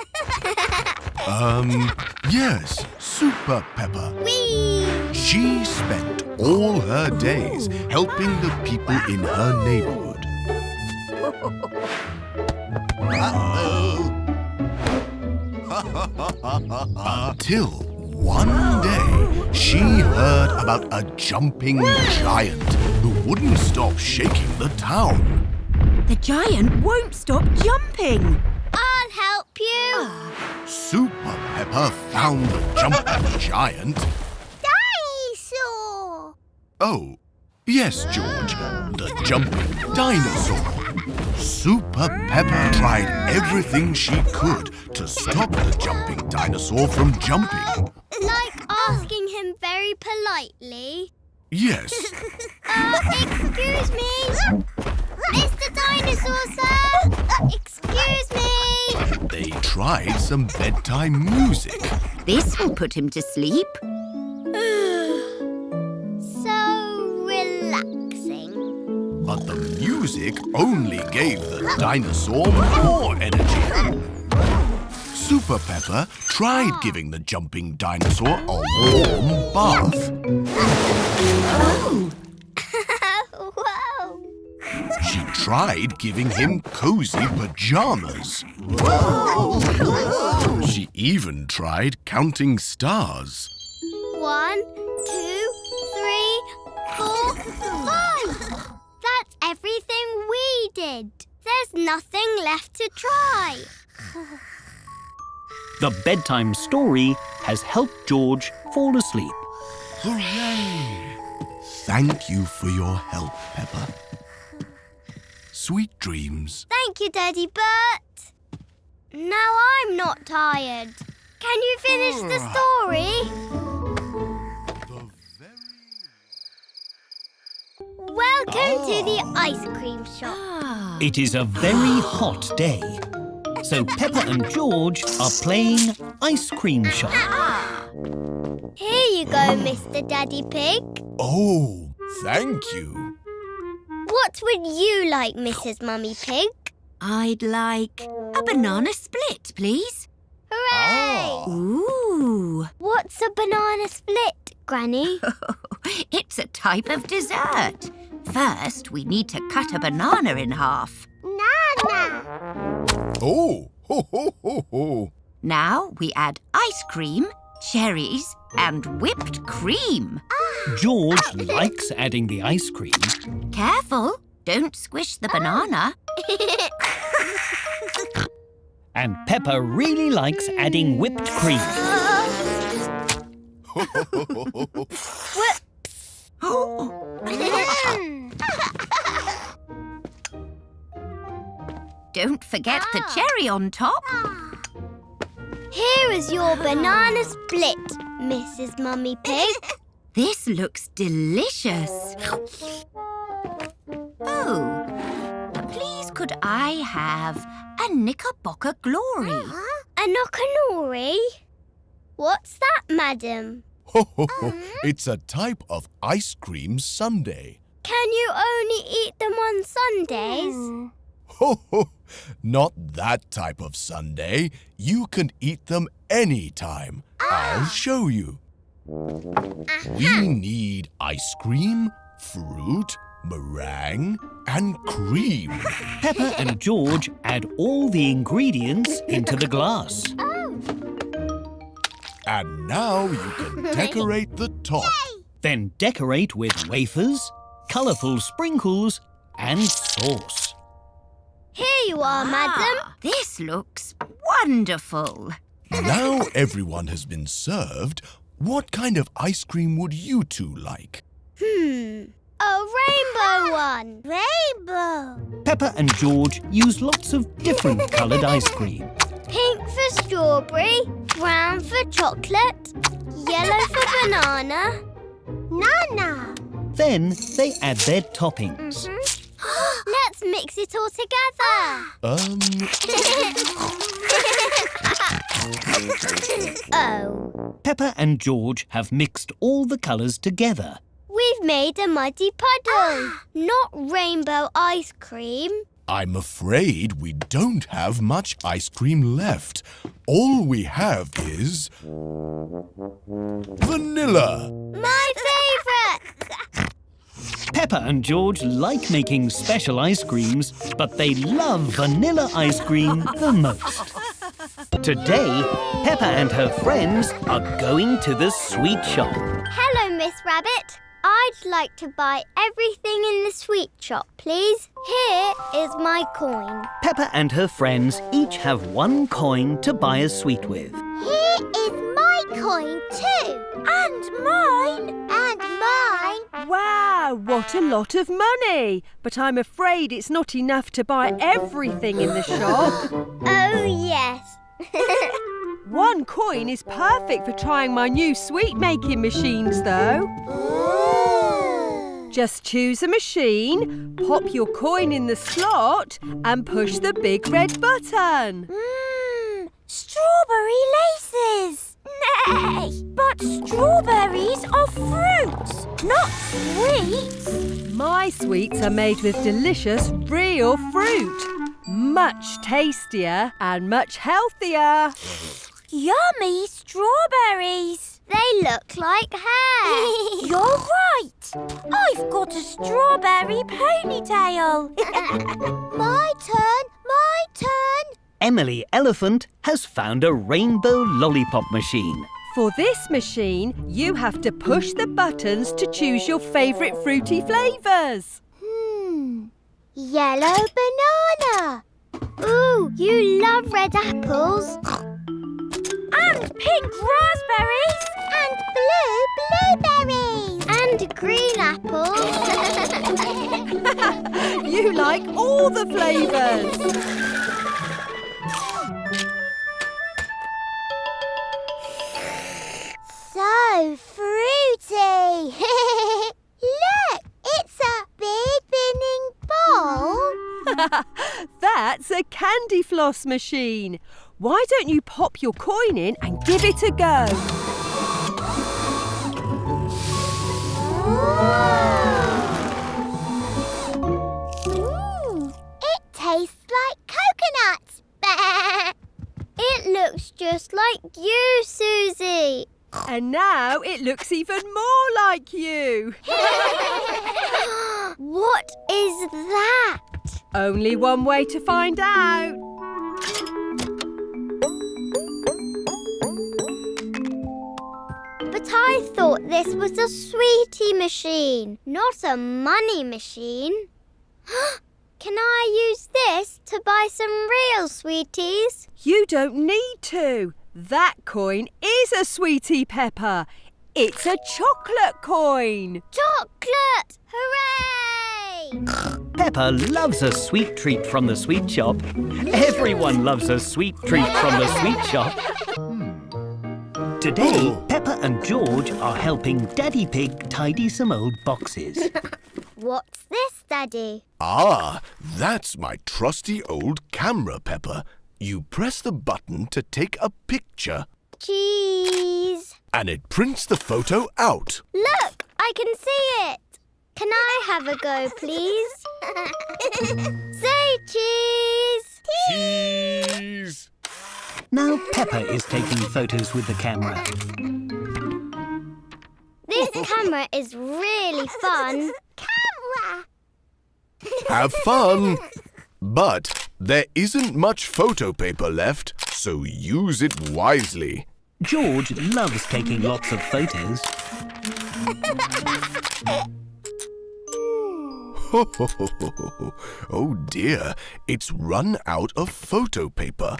Um, yes, Super Peppa. Whee! She spent all her days helping the people in her neighborhood. Until one day she heard about a jumping giant who wouldn't stop shaking the town. The giant won't stop jumping. I'll help you. Ah. Super Peppa found the jumping giant. Dinosaur. Oh, yes, George, the jumping dinosaur. Super Peppa tried everything she could to stop the jumping dinosaur from jumping. Like asking him very politely. Yes, Uh, excuse me. Mr. Dinosaur, sir. Excuse me. they tried some bedtime music. This will put him to sleep. But the music only gave the dinosaur more energy. Super Peppa tried giving the jumping dinosaur a warm bath. Whoa. She tried giving him cozy pajamas. She even tried counting stars. One, two, There's nothing left to try. The bedtime story has helped George fall asleep. Hooray! Thank you for your help, Peppa. Sweet dreams. Thank you, Daddy Bert. Now I'm not tired. Can you finish the ah. story? Welcome to the oh. ice cream shop. Ah. It is a very hot day. So Peppa and George are playing ice cream shop. Ah. Here you go, Mr. Daddy Pig. Oh, thank you. What would you like, Mrs. Mummy Pig? I'd like a banana split, please. Hooray! Ah. Ooh, What's a banana split, Granny? it's a type of dessert. First, we need to cut a banana in half. Nana! Oh, ho, ho, ho, ho. Now we add ice cream, cherries, and whipped cream. Ah. George likes adding the ice cream. Careful, don't squish the banana. And Peppa really likes adding whipped cream. Don't forget the cherry on top. Here is your banana split, Mrs. Mummy Pig. This looks delicious. Oh, please could I have a Knickerbocker Glory? A knockanori? What's that, madam? Ho, ho, ho. It's a type of ice cream sundae. Can you only eat them on Sundays? Ho, ho. Not that type of sundae. You can eat them anytime. I'll ah. show you. We need ice cream, fruit, meringue, and cream. Peppa and George add all the ingredients into the glass. Oh. And now you can decorate the top. Then decorate with wafers, colourful sprinkles, and sauce. Here you are, madam. Ah, this looks wonderful. Now everyone has been served, what kind of ice cream would you two like? Hmm. A rainbow ah. one. Rainbow. Peppa and George use lots of different coloured ice cream. Pink for strawberry, brown for chocolate, yellow for banana. Nana. Then they add their toppings. Mm-hmm. Let's mix it all together. Ah. Um, oh, Peppa and George have mixed all the colours together. We've made a muddy puddle. Ah. Not rainbow ice cream. I'm afraid we don't have much ice cream left. All we have is. vanilla. My favourite. Peppa and George like making special ice creams, but they love vanilla ice cream the most. Today, Peppa and her friends are going to the sweet shop. Hello, Miss Rabbit. I'd like to buy everything in the sweet shop, please. Here is my coin. Peppa and her friends each have one coin to buy a sweet with. Here is my coin too. And mine. And mine. Wow, what a lot of money! But I'm afraid it's not enough to buy everything in the shop. Oh, yes. One coin is perfect for trying my new sweet making machines, though. Just choose a machine, pop your coin in the slot, and push the big red button. Mmm. Strawberry laces. Nay. But strawberries are fruits, not sweets. My sweets are made with delicious real fruit. Much tastier and much healthier. Yummy strawberries. They look like hair. You're right. I've got a strawberry ponytail. my turn. My turn. Emily Elephant has found a rainbow lollipop machine. For this machine, you have to push the buttons to choose your favourite fruity flavours. Hmm. Yellow banana. Ooh, you love red apples. And pink raspberries. And blue blueberries. And green apples. You like all the flavours. So fruity. Look, it's a big spinning ball. That's a candy floss machine. Why don't you pop your coin in and give it a go? It tastes like coconuts. it looks just like you, Susie. And now it looks even more like you. What is that? Only one way to find out. I thought this was a sweetie machine, not a money machine. Can I use this to buy some real sweeties? You don't need to. That coin is a sweetie Peppa. It's a chocolate coin. Chocolate! Hooray! Peppa loves a sweet treat from the sweet shop. Everyone loves a sweet treat from the sweet shop. Hmm. Today, Peppa and George are helping Daddy Pig tidy some old boxes. What's this, Daddy? Ah, that's my trusty old camera, Peppa. You press the button to take a picture, Cheese. and it prints the photo out. Look, I can see it. Can I have a go, please? Say cheese. Cheese! Now Peppa is taking photos with the camera. This camera is really fun. Camera. Have fun! But there isn't much photo paper left, so use it wisely. George loves taking lots of photos. oh dear, it's run out of photo paper.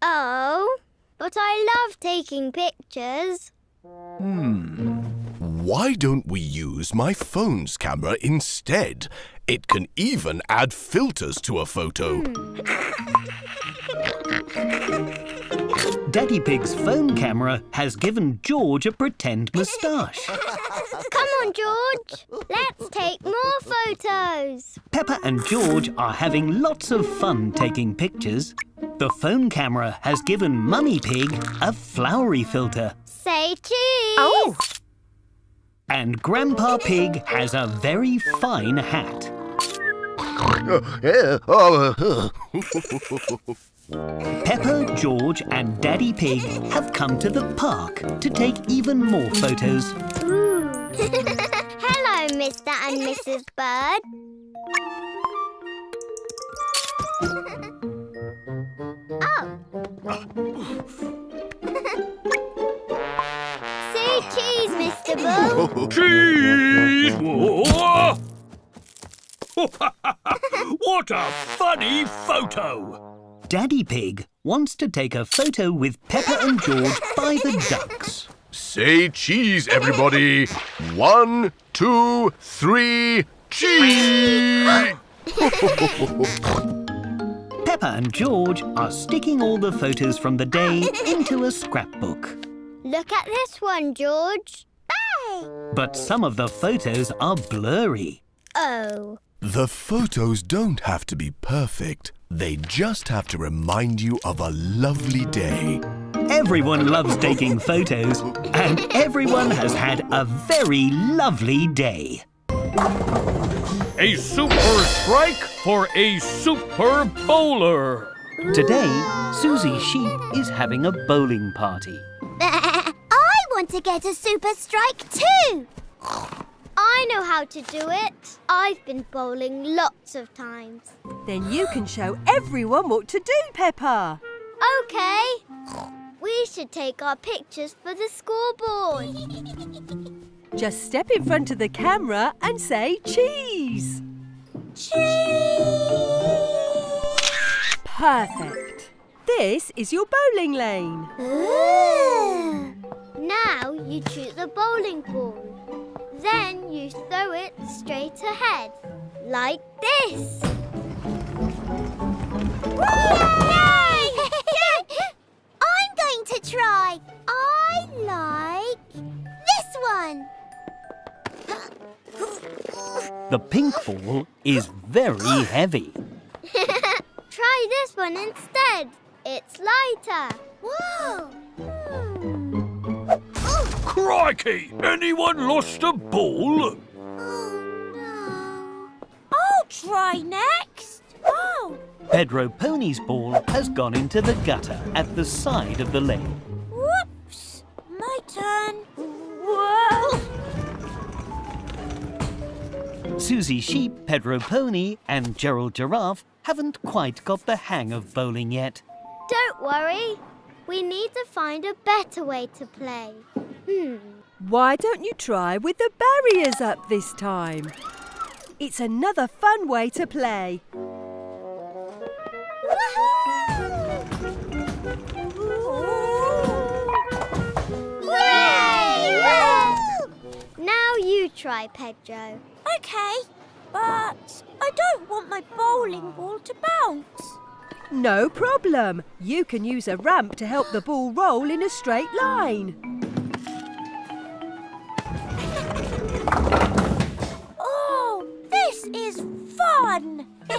Oh, but I love taking pictures. Hmm. Why don't we use my phone's camera instead? It can even add filters to a photo. Daddy Pig's phone camera has given George a pretend moustache. Come on, George. Let's take more photos. Peppa and George are having lots of fun taking pictures. The phone camera has given Mummy Pig a flowery filter. Say cheese. Oh, And Grandpa Pig has a very fine hat. Oh, uh, Peppa, George and Daddy Pig have come to the park to take even more photos. Hello, Mr. and Mrs. Bird. oh. Say cheese, Mr. Bull. Cheese! What a funny photo! Daddy Pig wants to take a photo with Peppa and George by the ducks. Say cheese, everybody. One, two, three, cheese! Peppa and George are sticking all the photos from the day into a scrapbook. Look at this one, George. But some of the photos are blurry. Oh. The photos don't have to be perfect. They just have to remind you of a lovely day. Everyone loves taking photos, and everyone has had a very lovely day. A super strike for a super bowler! Today, Susie Sheep is having a bowling party. I want to get a super strike too. I know how to do it. I've been bowling lots of times. then you can show everyone what to do, Peppa. Okay. We should take our pictures for the scoreboard. Just step in front of the camera and say cheese. Cheese! Perfect. This is your bowling lane. Now you choose a bowling ball. Then you throw it straight ahead, like this. Yay! I'm going to try. I like this one. The pink ball is very heavy. Try this one instead. It's lighter. Whoa! Hmm. Crikey! Anyone lost a ball? Oh, no. I'll try next. Oh, Pedro Pony's ball has gone into the gutter at the side of the lane. whoops. My turn. Whoa! Susie Sheep, Pedro Pony, and Gerald Giraffe haven't quite got the hang of bowling yet. Don't worry. We need to find a better way to play. Hmm. Why don't you try with the barriers up this time? It's another fun way to play. Now you try, Pedro. Okay, but I don't want my bowling ball to bounce. No problem. You can use a ramp to help the ball roll in a straight line. Oh, this is fun!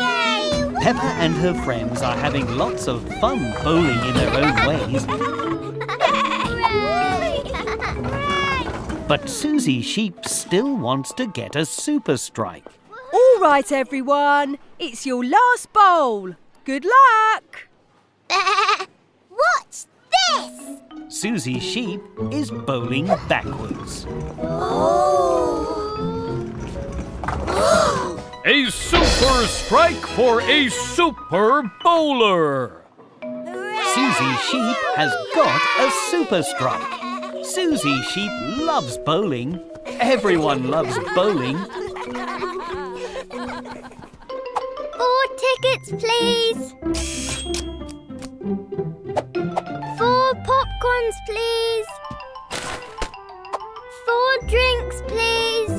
Yay! Peppa and her friends are having lots of fun bowling in their own ways, but Susie Sheep still wants to get a super strike. All right, everyone. It's your last bowl. Good luck. What's this? Susie Sheep is bowling backwards. A super strike for a super bowler! Susie Sheep has got a super strike. Susie Sheep loves bowling. Everyone loves bowling. Four tickets, please. Four popcorns, please. Four drinks, please.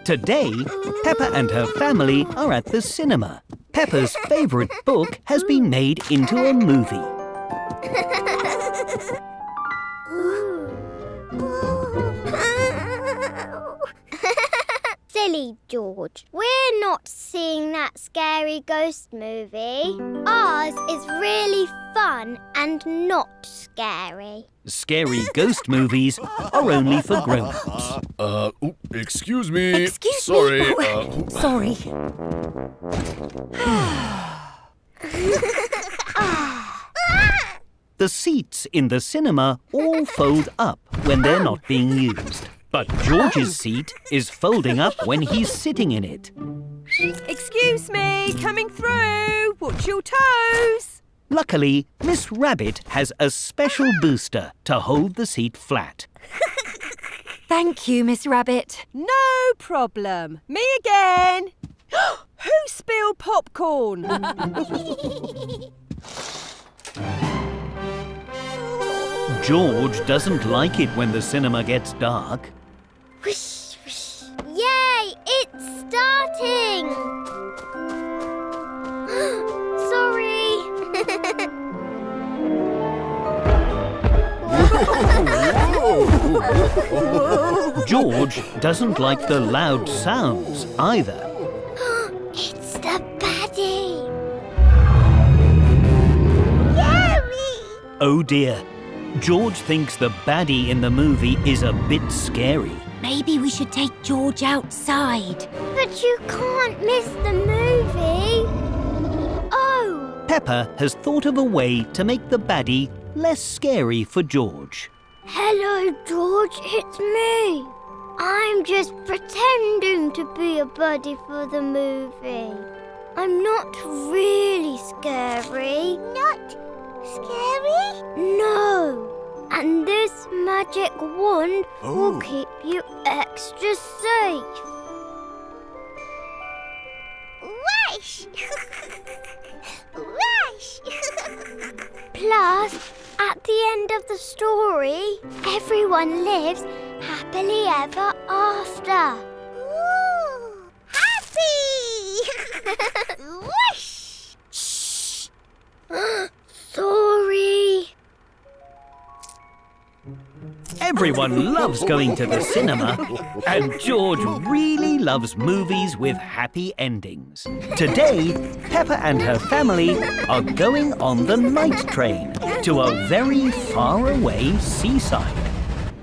Today, Peppa and her family are at the cinema. Peppa's favourite book has been made into a movie. Silly George. We're not seeing that scary ghost movie. Ours is really fun and not scary. Scary ghost movies are only for grown-ups. Uh, oop, excuse me. Excuse Sorry. me. Uh, Sorry. The seats in the cinema all fold up when they're not being used. But George's seat is folding up when he's sitting in it. Excuse me, coming through. Watch your toes. Luckily, Miss Rabbit has a special booster to hold the seat flat. Thank you, Miss Rabbit. No problem. Me again. Who spilled popcorn? George doesn't like it when the cinema gets dark. Whoosh, whoosh. Yay! It's starting! Sorry. George doesn't like the loud sounds either. it's the baddie. Oh dear. George thinks the baddie in the movie is a bit scary. Maybe we should take George outside. But you can't miss the movie. Oh, Peppa has thought of a way to make the baddie less scary for George. hello, George. It's me. I'm just pretending to be a buddy for the movie. I'm not really scary. Not scary? No. And this magic wand will Oh. keep you extra safe. Rush! Rush! Plus, at the end of the story, everyone lives happily ever after. Everyone loves going to the cinema, and George really loves movies with happy endings. Today, Peppa and her family are going on the night train to a very far away seaside.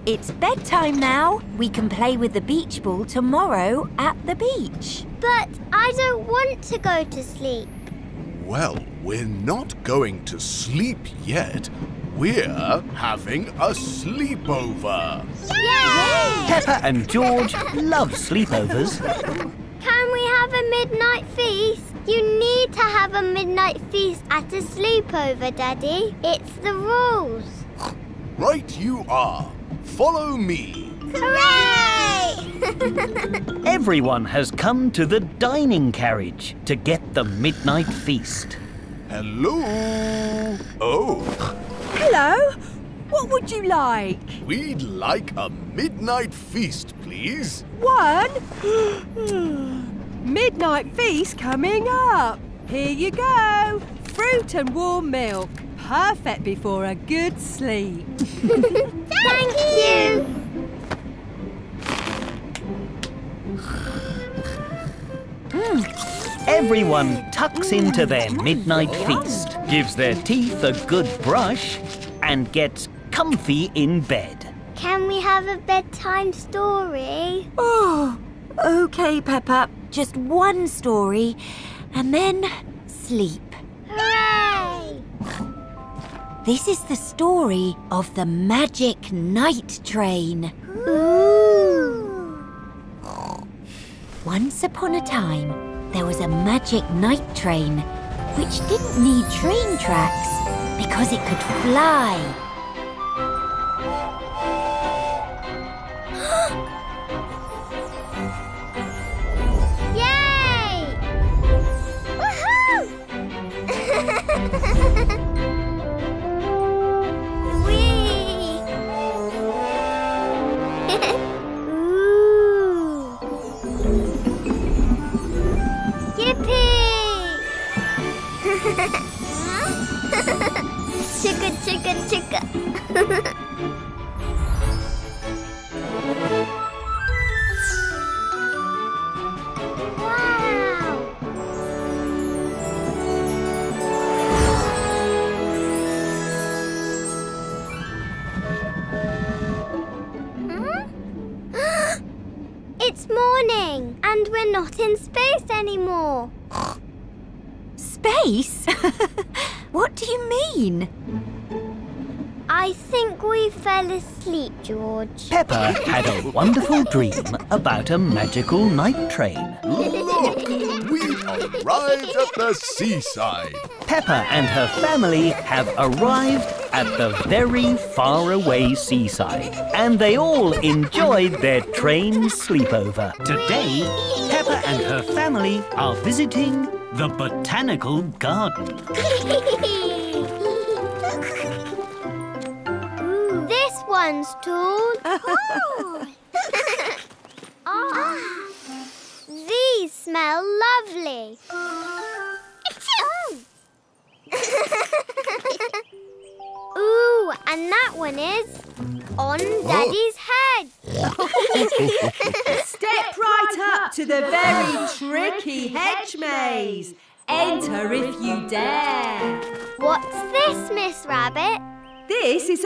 It's bedtime now. We can play with the beach ball tomorrow at the beach. But I don't want to go to sleep. well, we're not going to sleep yet. We're having a sleepover. Yay! Peppa and George love sleepovers. Can we have a midnight feast? You need to have a midnight feast at a sleepover, Daddy. It's the rules. Right you are. Follow me. Hooray! Everyone has come to the dining carriage to get the midnight feast. Hello. Oh, Hello. What would you like? we'd like a midnight feast, please. One. Midnight feast coming up. Here you go. Fruit and warm milk. Perfect before a good sleep. Thank you. Mm. Everyone tucks into their midnight oh. feast, gives their teeth a good brush, and gets comfy in bed. Can we have a bedtime story? Oh, okay, Peppa. Just one story, and then sleep. Hooray! This is the story of the magic night train. Ooh. Once upon a time, there was a magic night train which didn't need train tracks because it could fly. Chicka, chicka, chicka. wow! Huh? Hmm? it's morning, and we're not in space anymore. Space? what do you mean? I think we fell asleep, George. Peppa had a wonderful dream about a magical night train. Look, we've arrived at the seaside. Peppa and her family have arrived at the very faraway seaside, and they all enjoyed their train sleepover. Today, Peppa and her family are visiting the botanical garden. this one's tall.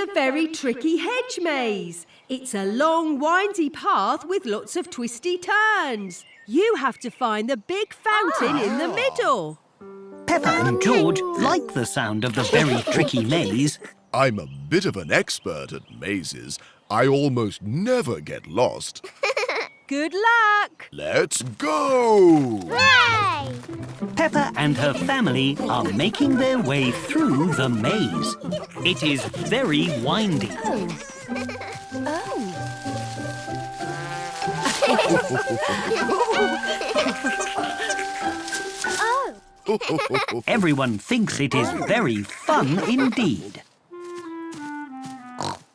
A very tricky hedge maze. It's a long, windy path with lots of twisty turns. You have to find the big fountain in the ah. middle. Peppa and George like the sound of the very tricky maze. I'm a bit of an expert at mazes. I almost never get lost. Good luck. Let's go! Hooray! Peppa and her family are making their way through the maze. It is very windy. Oh. Oh, Everyone thinks it is very fun indeed.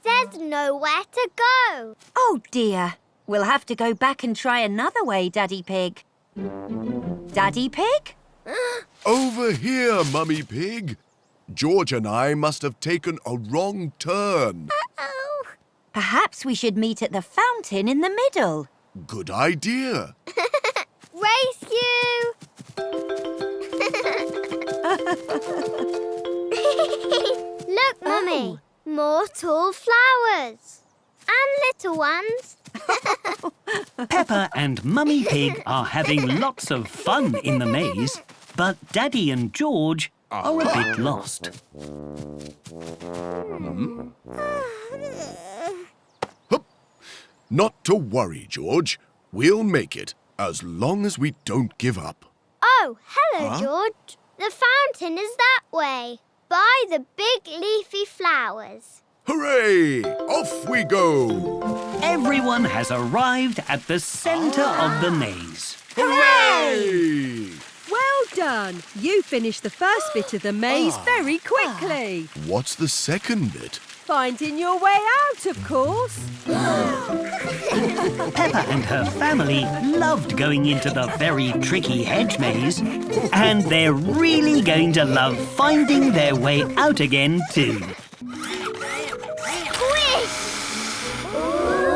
there's nowhere to go. Oh dear. We'll have to go back and try another way, Daddy Pig. Daddy Pig? Over here, Mummy Pig. George and I must have taken a wrong turn. Oh, Perhaps we should meet at the fountain in the middle. Good idea. race you! Look, Mummy. More tall flowers. And little ones. Peppa and Mummy Pig are having lots of fun in the maze, but Daddy and George are a bit lost. Hmm? Not to worry, George. We'll make it, as long as we don't give up. Oh, hello, Huh? George. The fountain is that way, by the big leafy flowers. Hooray! Off we go! Everyone has arrived at the centre of the maze. Hooray! Well done. You finished the first bit of the maze ah. very quickly. What's the second bit? Finding your way out, of course. Peppa and her family loved going into the very tricky hedge maze, and they're really going to love finding their way out again too.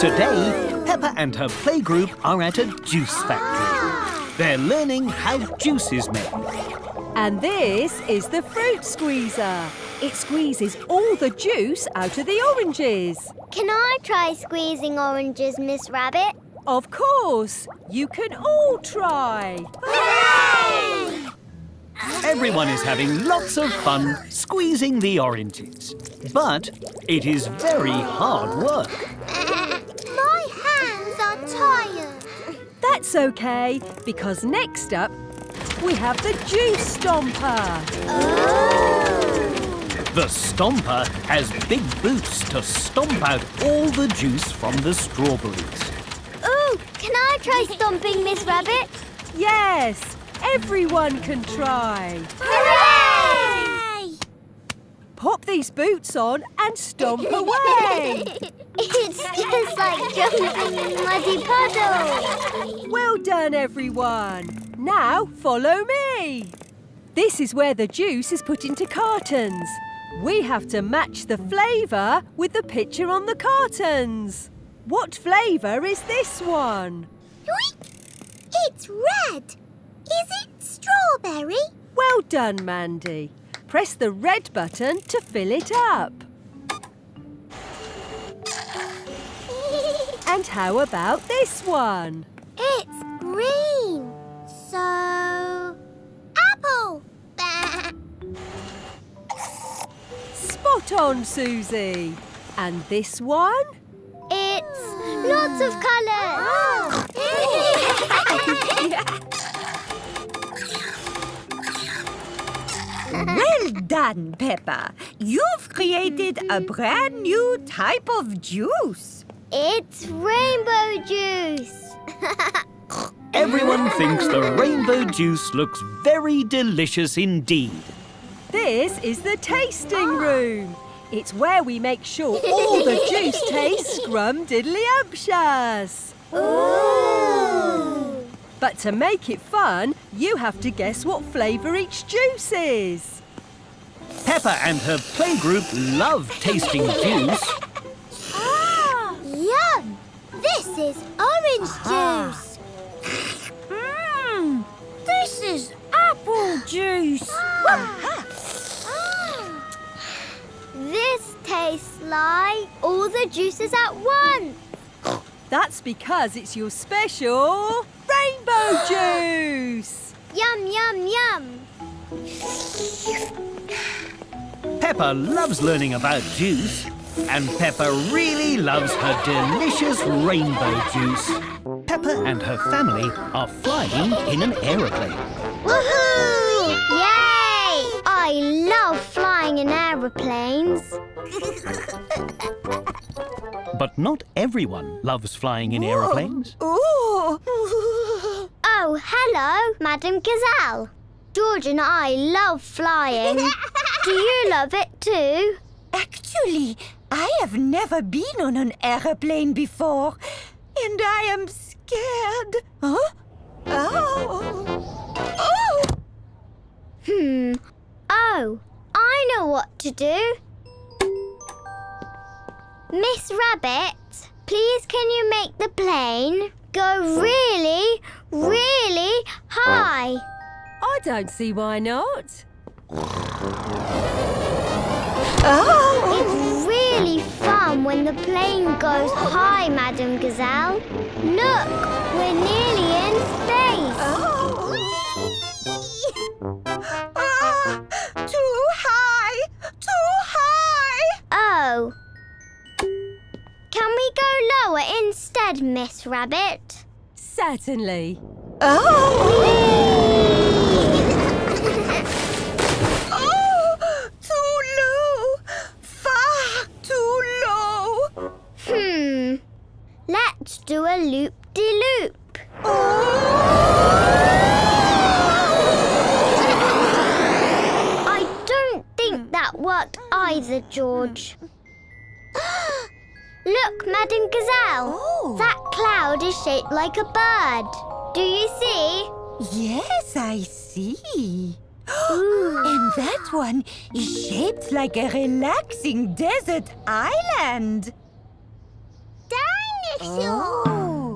Today, Peppa and her playgroup are at a juice factory. They're learning how juice is made. And this is the fruit squeezer. It squeezes all the juice out of the oranges. Can I try squeezing oranges, Miss Rabbit? Of course. You can all try. Hooray! Everyone is having lots of fun squeezing the oranges. But it is very hard work. My hands are tired. That's okay, because next up, we have the juice stomper. Oh. The Stomper has big boots to stomp out all the juice from the strawberries. Ooh, can I try stomping, Miss Rabbit? Yes, everyone can try. Hooray! Pop these boots on and stomp away. it's just like jumping in Muddy puddle. Well done, everyone. Now follow me. This is where the juice is put into cartons. We have to match the flavour with the picture on the cartons. What flavour is this one? It's red. Is it strawberry? Well done, Mandy. Press the red button to fill it up. And how about this one? It's green. So, apple. Spot on, Susie. And this one? It's lots of colours. Well done, Peppa. You've created a brand new type of juice. It's rainbow juice. Everyone thinks the rainbow juice looks very delicious indeed. This is the tasting ah. room. It's where we make sure all the juice tastes scrum-diddly-umptious. But to make it fun, you have to guess what flavour each juice is. Peppa and her playgroup love tasting juice. Ah, yum. This is orange juice. Mmm, this is apple juice. This tastes like all the juices at once. That's because it's your special rainbow juice. Yum, yum, yum. Peppa loves learning about juice, and Peppa really loves her delicious rainbow juice. Peppa and her family are flying in an aeroplane. Woohoo! Yay! I love flying in aeroplanes. But not everyone loves flying in aeroplanes. Ooh. Oh, hello, Madame Gazelle. George and I love flying. Do you love it too? Actually, I have never been on an aeroplane before, and I am scared. Huh? Oh. Oh. Hmm. Oh, I know what to do. Miss Rabbit, please can you make the plane go really, really high? I don't see why not. Oh! It's really fun when the plane goes high, Madame Gazelle. Look, we're nearly in space. Oh. Ah, too high! Too high! Oh. Can we go lower instead, Miss Rabbit? Certainly. Oh, too low! Far too low! Hmm. Let's do a loop-de-loop. I don't think that worked either, George. Look, Madame Gazelle. Oh. That cloud is shaped like a bird. Do you see? Yes, I see. and that one is shaped like a relaxing desert island. Dinosaur. Oh,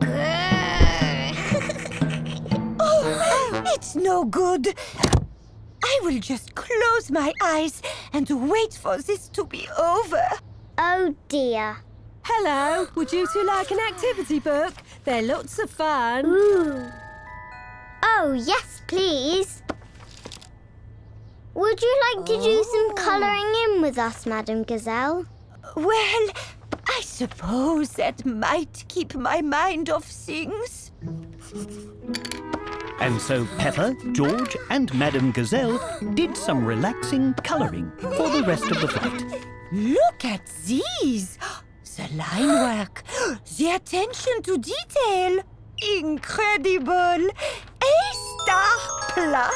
oh it's no good. I will just close my eyes and wait for this to be over. Oh dear. Hello, would you two like an activity book? They're lots of fun. Ooh. Oh, yes, please. Would you like to do some oh. colouring in with us, Madame Gazelle? Well, I suppose that might keep my mind off things. And so Peppa, George, and Madame Gazelle did some relaxing colouring for the rest of the flight. Look at these! The line work, the attention to detail. Incredible! A star plus.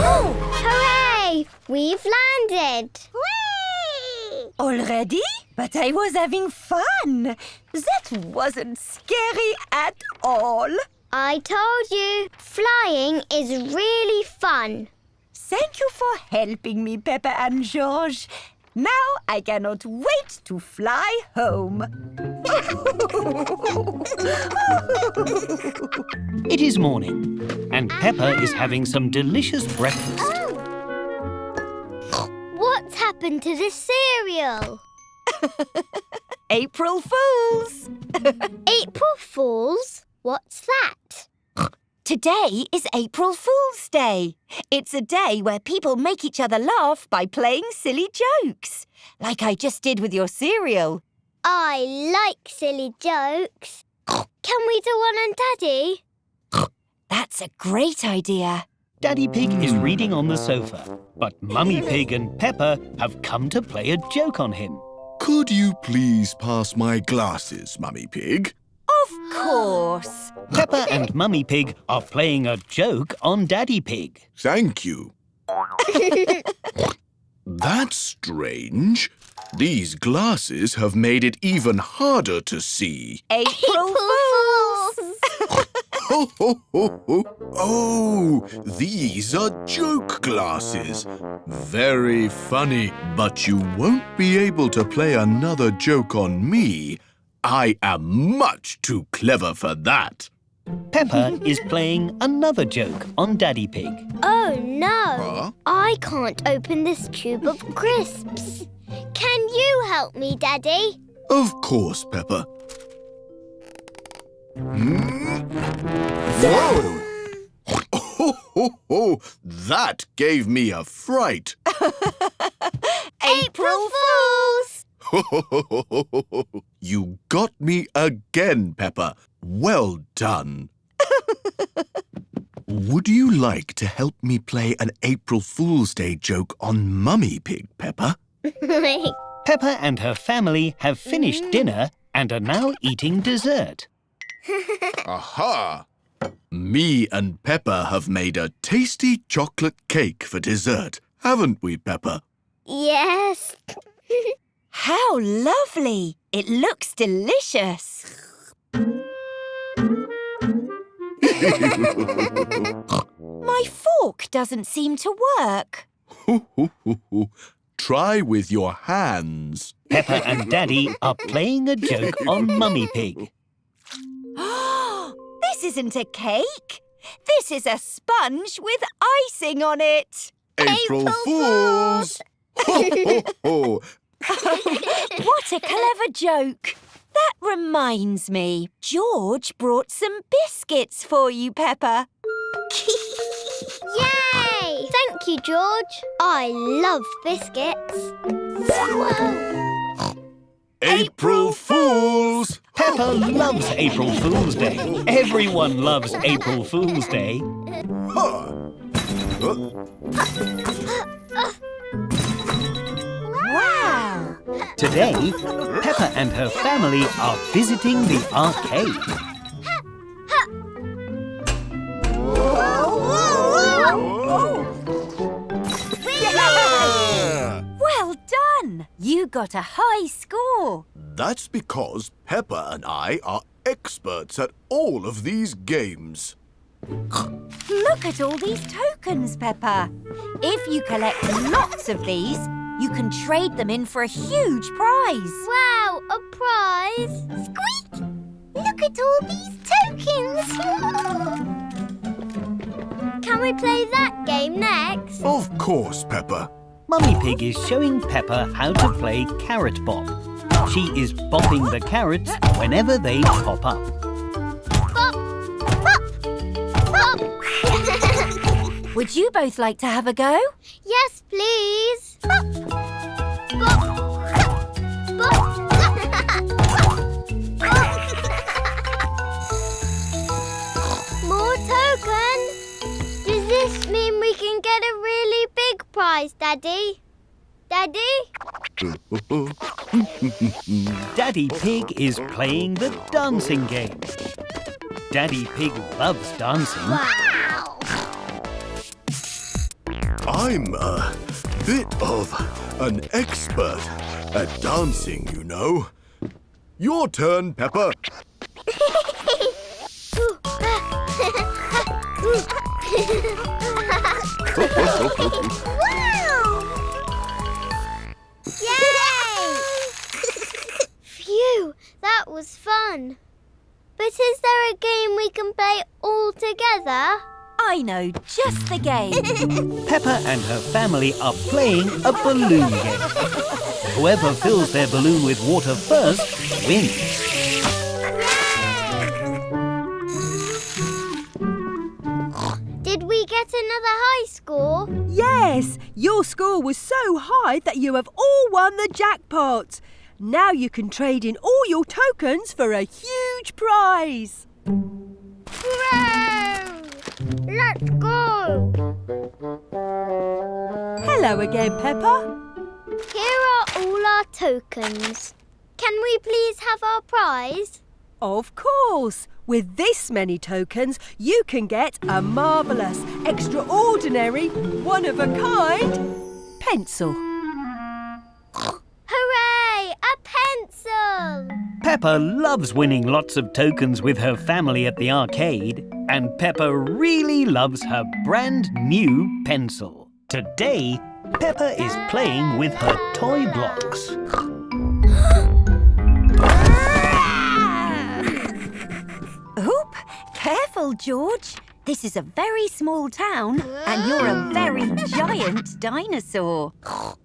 Oh, hooray! We've landed! Whee! Already? But I was having fun. That wasn't scary at all. I told you, flying is really fun. Thank you for helping me, Peppa and George. Now I cannot wait to fly home. It is morning, and Peppa is having some delicious breakfast. Oh. What's happened to the cereal? April Fools! April Fools? What's that? Today is April Fool's Day. It's a day where people make each other laugh by playing silly jokes, like I just did with your cereal. I like silly jokes. Can we do one on Daddy? That's a great idea. Daddy Pig is reading on the sofa, but Mummy Pig and Peppa have come to play a joke on him. Could you please pass my glasses, Mummy Pig? Of course. Peppa and Mummy Pig are playing a joke on Daddy Pig. Thank you. That's strange. These glasses have made it even harder to see. April Fools! Ho, ho, ho, ho. Oh, these are joke glasses. Very funny, but you won't be able to play another joke on me. I am much too clever for that. Peppa is playing another joke on Daddy Pig. Oh no! Huh? I can't open this tube of crisps. Can you help me, Daddy? Of course, Peppa. Hmm? Whoa! Oh, ho, ho. That gave me a fright. April Fools! you got me again, Peppa. Well done. Would you like to help me play an April Fool's Day joke on Mummy Pig, Peppa? Peppa and her family have finished dinner and are now eating dessert. Aha! Me and Peppa have made a tasty chocolate cake for dessert, haven't we, Peppa? yes. How lovely! It looks delicious. My fork doesn't seem to work. Try with your hands. Peppa and Daddy are playing a joke on Mummy Pig. This isn't a cake. This is a sponge with icing on it. April Fools! Ho, ho, ho. What a clever joke. That reminds me, George brought some biscuits for you, Peppa. Yay! Thank you, George. I love biscuits. Whoa. April Fools! Peppa loves April Fool's Day. Everyone loves April Fool's Day. Huh. Wow! Today, Peppa and her family are visiting the arcade. Well done! You got a high score. That's because Peppa and I are experts at all of these games. Look at all these tokens, Peppa. If you collect lots of these, you can trade them in for a huge prize. Wow, a prize! Squeak! Look at all these tokens! Can we play that game next? Of course, Peppa. Mummy Pig is showing Peppa how to play Carrot Bop. She is bopping the carrots whenever they pop up. Bop! Bop! Bop! Would you both like to have a go? yes, please! Bop! Bop! Bop! More tokens! Does this mean we can get a really big prize, Daddy? Daddy? Daddy Pig is playing the dancing game. Daddy Pig loves dancing. Wow! I'm a bit of an expert at dancing, you know. Your turn, Peppa. Yay! Phew, that was fun. But is there a game we can play all together? I know just the game. Peppa and her family are playing a balloon game. Whoever fills their balloon with water first wins. Did we get another high score? Yes, your score was so high that you have all won the jackpot. Now you can trade in all your tokens for a huge prize. Hooray! Let's go! Hello again, Peppa. Here are all our tokens. Can we please have our prize? Of course. With this many tokens, you can get a marvellous, extraordinary, one-of-a-kind pencil. Hooray! A pencil! Peppa loves winning lots of tokens with her family at the arcade, and Peppa really loves her brand new pencil. Today, Peppa is playing with her toy blocks. Careful, George. This is a very small town, and you're a very giant dinosaur.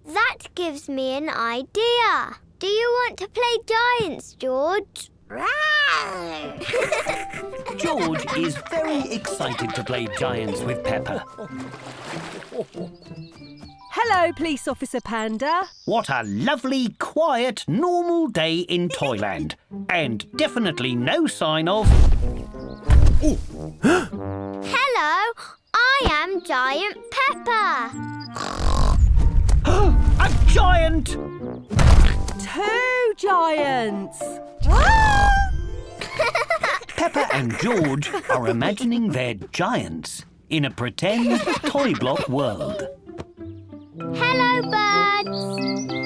That gives me an idea. Do you want to play giants, George? George is very excited to play giants with Peppa. Hello, Police Officer Panda. What a lovely, quiet, normal day in Toyland. And definitely no sign of... Hello, I am Giant Peppa. A giant! Two giants. Peppa and George are imagining they're giants in a pretend toy block world. Hello, birds.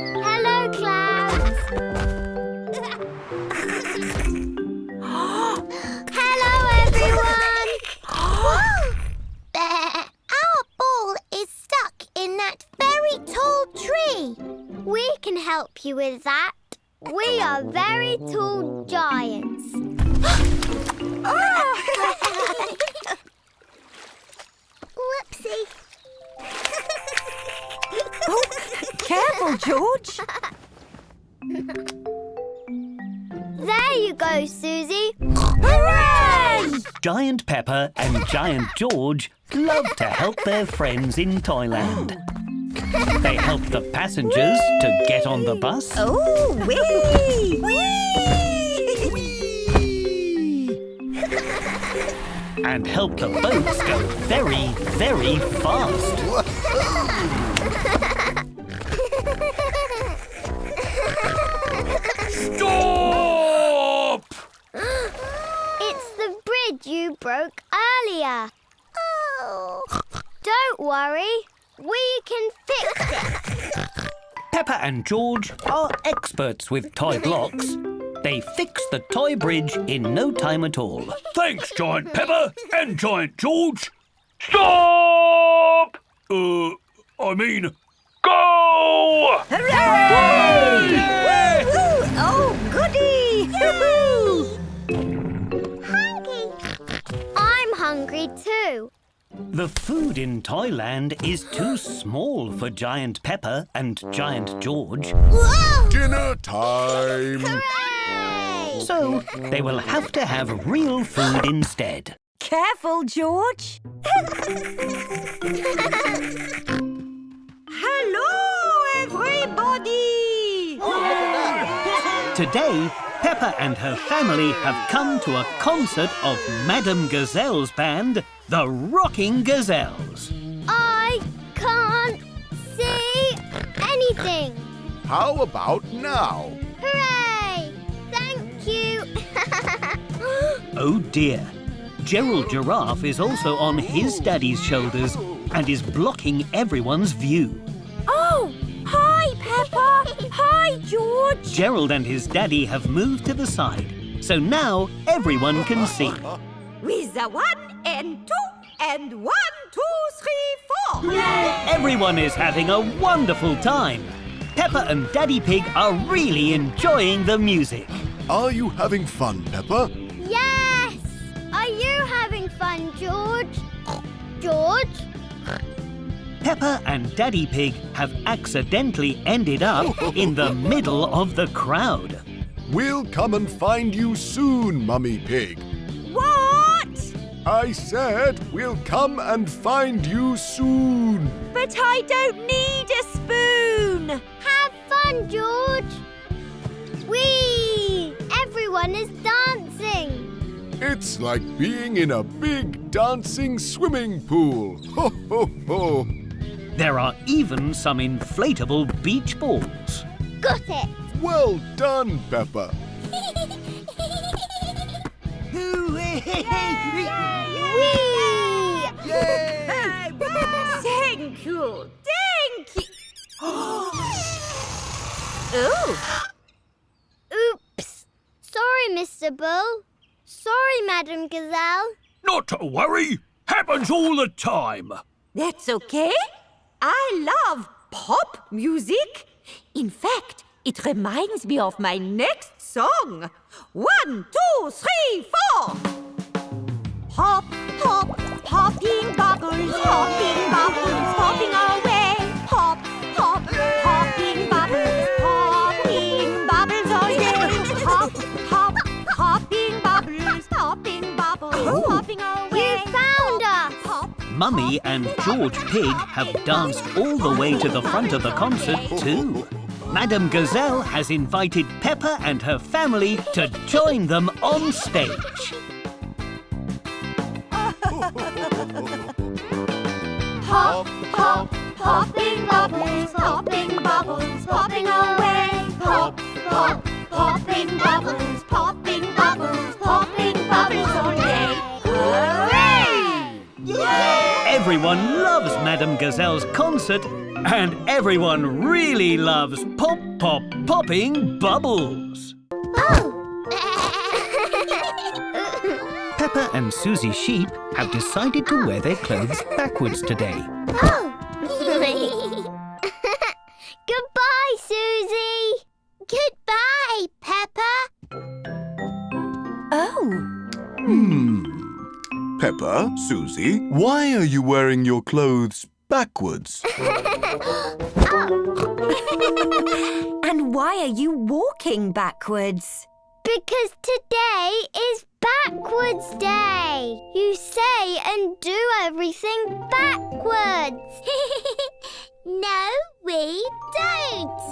In that very tall tree. We can help you with that. We are very tall giants. Whoopsie. oh, Careful, George. There you go, Susie. Hooray! Giant Peppa and Giant George love to help their friends in Toyland. They help the passengers to get on the bus Oh, wee! and help the boats go very, very fast. Stop! It's the bridge you broke earlier. Oh. Don't worry. We can fix it. Peppa and George are experts with toy blocks. They fix the toy bridge in no time at all. Thanks, Giant Peppa and Giant George. Stop! Uh, I mean, go! Oh, I'm too. The food in Toyland is too small for Giant Peppa and Giant George, Dinner time. Hooray! so they will have to have real food instead. Careful, George. Hello, everybody! Today, Peppa and her family have come to a concert of Madame Gazelle's band, the Rocking Gazelles. I can't see anything. How about now? Hooray! Thank you. Oh dear. Gerald Giraffe is also on his daddy's shoulders and is blocking everyone's view. Oh, hi, Peppa. Hi, George. Gerald and his daddy have moved to the side, so now everyone can see. With the one and two and one, two, three, four. Everyone is having a wonderful time. Peppa and Daddy Pig are really enjoying the music. Are you having fun, Peppa? Yes! Are you having fun, George? George? Peppa and Daddy Pig have accidentally ended up in the middle of the crowd. We'll come and find you soon, Mummy Pig. What? I said we'll come and find you soon. But I don't need a spoon. Have fun, George! Whee! Everyone is dancing. It's like being in a big dancing swimming pool. Ho, ho, ho. There are even some inflatable beach balls. Got it! Well done, Peppa. Whee! Thank you. Thank you. oh, Oops! Sorry, Mr. Bull. Sorry, Madame Gazelle. Not to worry. Happens all the time. that's okay. I love pop music. In fact, it reminds me of my next song. One, two, three, four. Hop, hop, popping bubbles, popping bubbles, Mummy and George Pig have danced all the way to the front of the concert too. Madame Gazelle has invited Peppa and her family to join them on stage. Hop, hop, popping bubbles, popping bubbles, popping away. Hop, hop, popping bubbles, popping bubbles, popping bubbles Everyone loves Madame Gazelle's concert, and everyone really loves pop pop popping bubbles. Oh! Peppa and Susie Sheep have decided to wear their clothes backwards today. Oh! Goodbye, Susie. Goodbye, Peppa. oh. Hmm. Peppa, Susie, why are you wearing your clothes backwards? And why are you walking backwards? Because today is backwards day. You say and do everything backwards. no, we don't.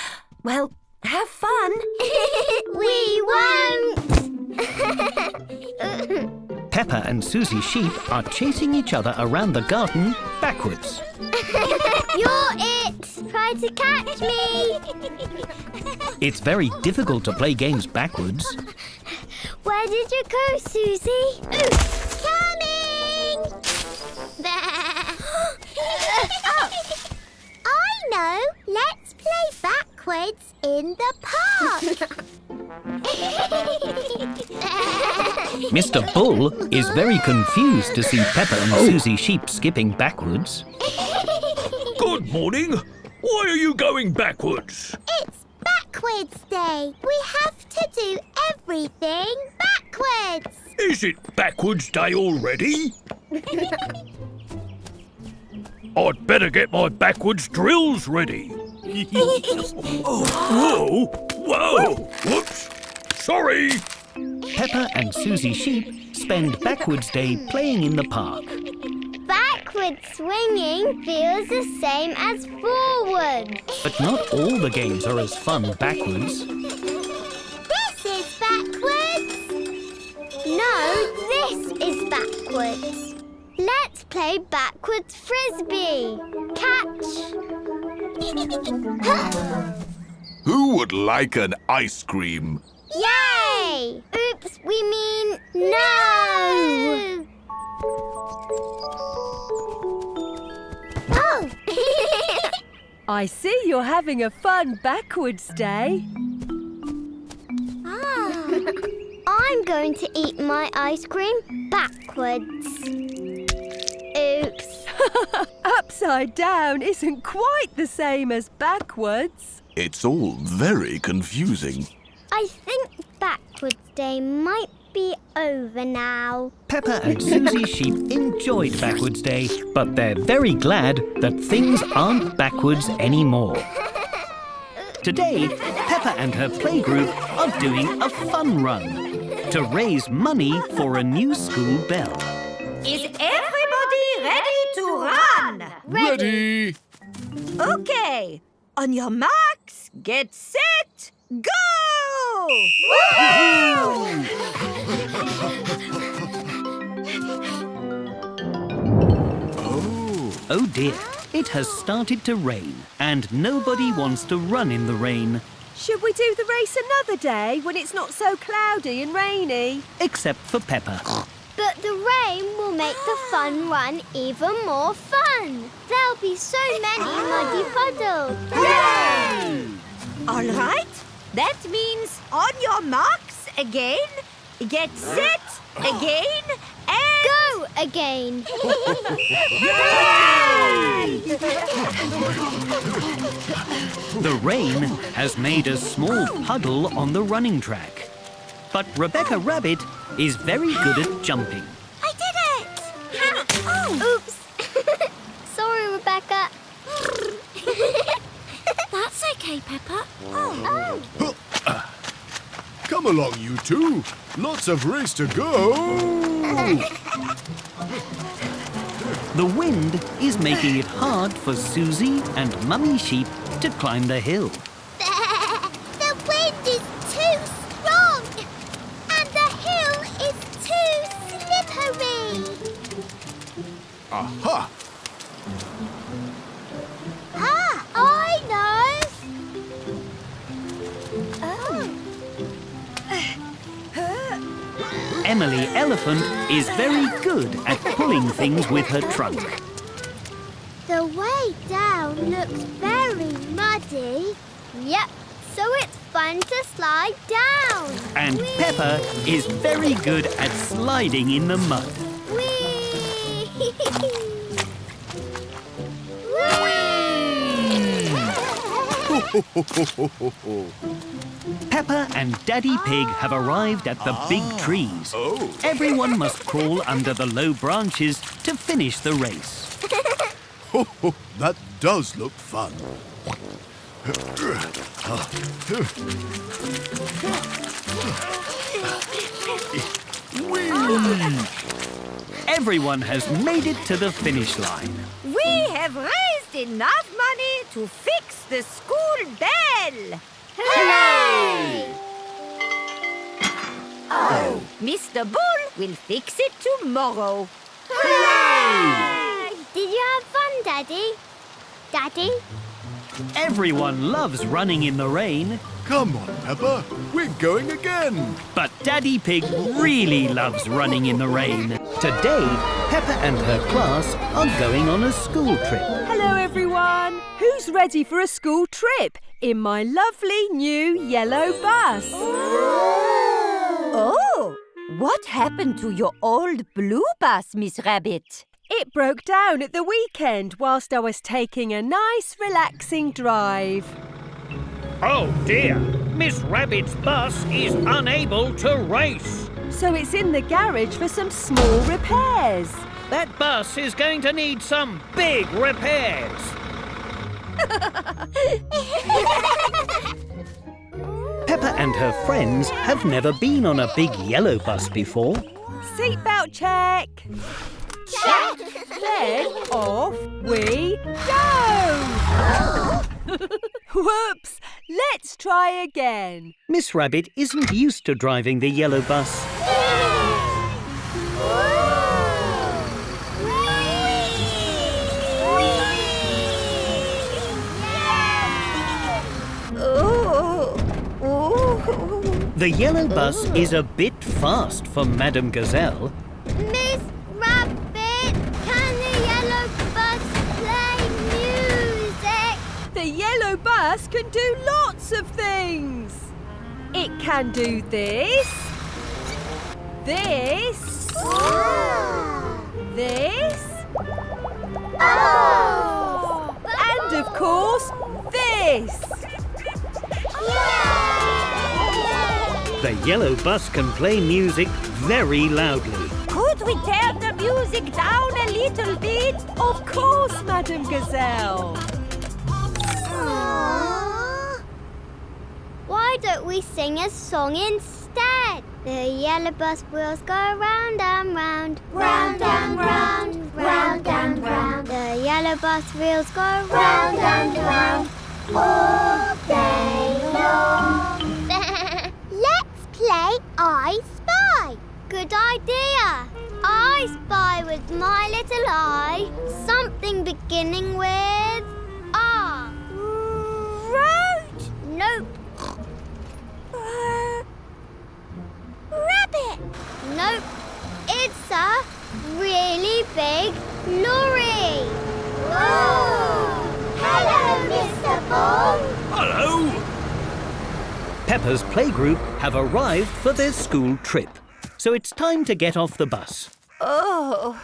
Well, have fun. we won't. Peppa and Susie Sheep are chasing each other around the garden backwards. You're it. Try to catch me. It's very difficult to play games backwards. Where did you go, Susie? Coming! Oh, I know. Let's play backwards in the park. Mr. Bull is very confused to see Peppa and oh. Susie Sheep skipping backwards. Good morning. Why are you going backwards? It's backwards day. We have to do everything backwards. Is it backwards day already? I'd better get my backwards drills ready. Whoa! Whoa! Whoops! Sorry! Peppa and Susie Sheep spend backwards day playing in the park. Backwards swinging feels the same as forward. But not all the games are as fun backwards. This is backwards. No, this is backwards. Let's play backwards frisbee. Catch. Who would like an ice cream? Yay! Oops, we mean no. I see you're having a fun backwards day. Ah. I'm going to eat my ice cream backwards. Oops. Upside down isn't quite the same as backwards. It's all very confusing. I think backwards day might be over now. Peppa and Susie Sheep enjoyed Backwards Day, but they're very glad that things aren't backwards anymore. Today, Peppa and her playgroup are doing a fun run to raise money for a new school bell. Is everybody ready to run? Ready? Okay. On your marks, get set, go! Oh dear, it has started to rain, and nobody wants to run in the rain, Should we do the race another day when it's not so cloudy and rainy? except for Peppa. But the rain will make the fun ah. run even more fun. There'll be so many ah. muddy puddles. Yay! All right. That means on your marks again, get set again, and Go again. The rain has made a small puddle on the running track. But Rebecca Rabbit is very good at jumping. I did it! Oh, oops. Sorry, Rebecca. That's okay, Peppa. Oh. Come along, you two. Lots of race to go. The wind is making it hard for Susie and Mummy Sheep to climb the hill. Aha! Ah, I know. Emily Elephant is very good at pulling things with her trunk. The way down looks very muddy. Yep. So it's fun to slide down. And Peppa is very good at sliding in the mud. Peppa and Daddy Pig have arrived at the big ah. trees. Oh. Everyone must crawl under the low branches to finish the race. that does look fun. Everyone has made it to the finish line. we have raised enough money to fix the school bell. Hooray! Oh. Mr. Bull will fix it tomorrow. Hooray! Did you have fun, Daddy? Daddy? Everyone loves running in the rain, Come on, Peppa. We're going again. but Daddy Pig really loves running in the rain. Today, Peppa and her class are going on a school trip. Hello, everyone. Who's ready for a school trip in my lovely new yellow bus? Oh, what happened to your old blue bus, Miss Rabbit? It broke down at the weekend whilst I was taking a nice, relaxing drive. Oh dear, Miss Rabbit's bus is unable to race. So it's in the garage for some small repairs. That bus is going to need some big repairs. Peppa and her friends have never been on a big yellow bus before. Seatbelt check. Check. Then off we go. Whoops. Let's try again. Miss Rabbit isn't used to driving the yellow bus. Oh, oh. The yellow bus is a bit fast for Madame Gazelle. Miss Rabbit, can the yellow bus play music? The yellow bus can do lots of things. It can do this, this, this, oh! and of course, this. The yellow bus can play music very loudly. Could we turn the music down a little bit? Of course, Madame Gazelle. Why don't we sing a song instead? The yellow bus wheels go round and round. Round and round, round and round. The yellow bus wheels go round and round. All day long. Let's play I Spy. Good idea. I spy with my little eye something beginning with R. Road. Nope. Uh, rabbit. Nope. It's a really big lorry. Oh. Hello, Mr. Bong. Hello! Peppa's playgroup have arrived for their school trip. So it's time to get off the bus. Oh,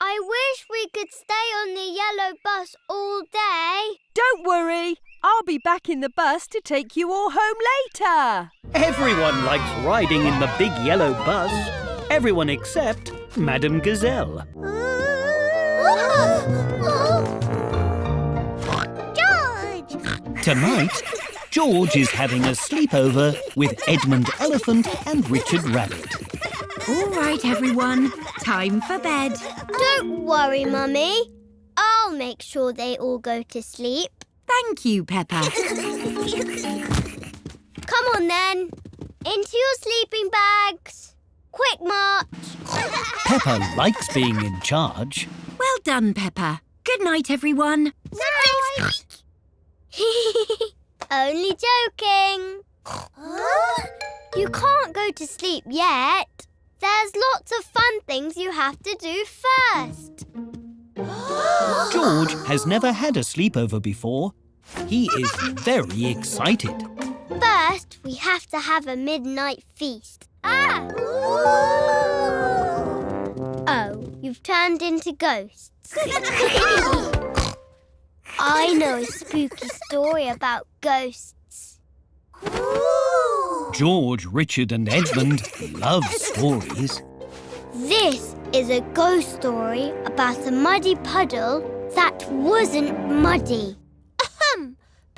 I wish we could stay on the yellow bus all day. Don't worry, I'll be back in the bus to take you all home later. Everyone likes riding in the big yellow bus. Everyone except Madame Gazelle. George! Tonight, George is having a sleepover with Edmund Elephant and Richard Rabbit. all right, everyone. Time for bed. Don't worry, Mummy. I'll make sure they all go to sleep. Thank you, Peppa. Come on then. Into your sleeping bags. Quick march. Peppa likes being in charge. well done, Peppa. Good night, everyone. Night. Only joking. You can't go to sleep yet. There's lots of fun things you have to do first. George has never had a sleepover before. He is very excited. First, we have to have a midnight feast. Ah! Oh, you've turned into ghosts. I know a spooky story about ghosts. George, Richard, and Edmund love stories. This is a ghost story about a muddy puddle that wasn't muddy.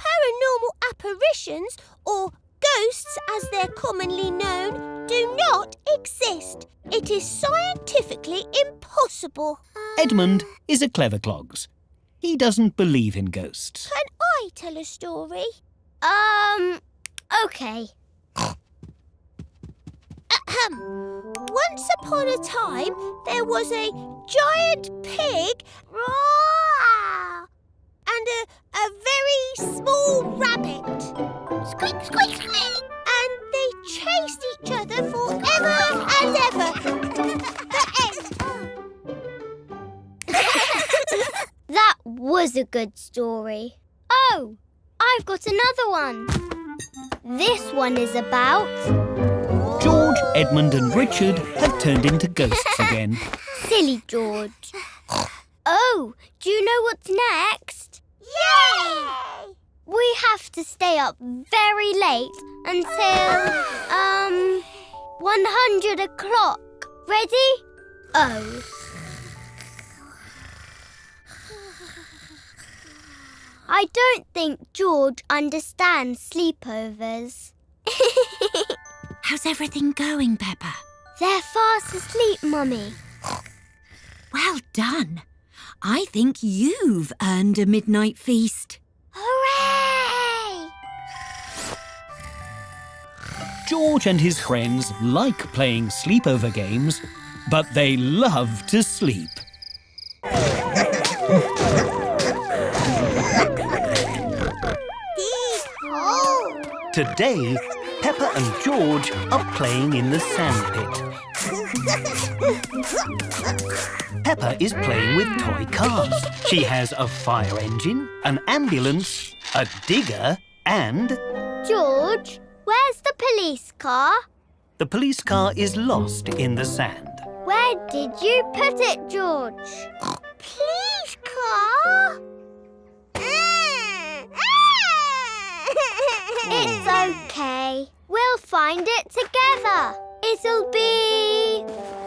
Ahem! Paranormal apparitions, or ghosts as they're commonly known, do not exist. It is scientifically impossible. Edmund is a clever clogs. He doesn't believe in ghosts. Can I tell a story? Um, okay. Ahem. Once upon a time, there was a giant pig Roar! And a, a very small rabbit. Squeak, squeak, squeak. And they chased each other forever and ever. the end. That was a good story. Oh, I've got another one. This one is about George, Edmund, and Richard have turned into ghosts again. Silly George. Oh, do you know what's next? Yay! We have to stay up very late until, um, 100 o'clock. Ready? Oh. I don't think George understands sleepovers. How's everything going, Peppa? They're fast asleep, Mummy. Well done. I think you've earned a midnight feast. Hooray! George and his friends like playing sleepover games, but they love to sleep. Today, Peppa and George are playing in the sandpit. Peppa is playing with toy cars. She has a fire engine, an ambulance, a digger, and George, where's the police car? the police car is lost in the sand. Where did you put it, George? Please, car. Mm. It's okay. We'll find it together. It'll be.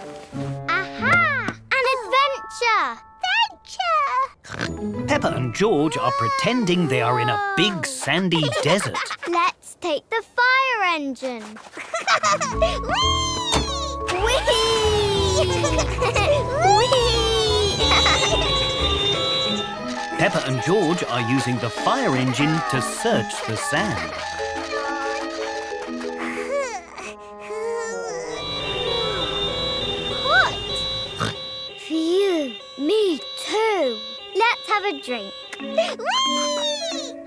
Adventure! Adventure. Peppa and George are pretending they are in a big oh. sandy desert. Let's take the fire engine. Peppa and George are using the fire engine to search the sand. Have a drink.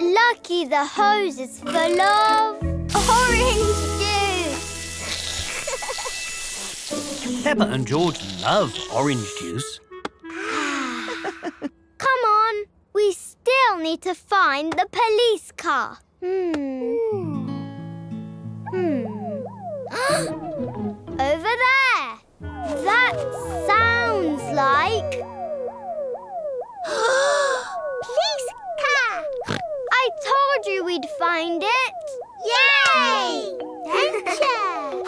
Lucky the hose is full of orange juice. Peppa and George love orange juice. Come on, we still need to find the police car. Hmm. Hmm. Over there. That sounds like. Please. I told you we'd find it. Yay! Adventure.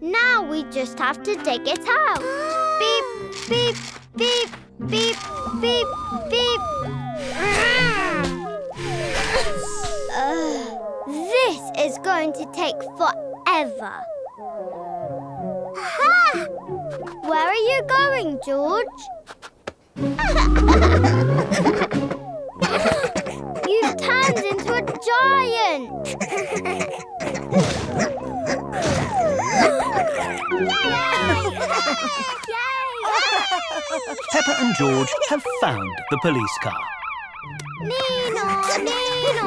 Now we just have to dig it out. beep, beep, beep, beep, beep, beep. Ugh, this is going to take forever. Ha! Where are you going, George? You've turned into a giant. Peppa and George have found the police car. Nino, Nino,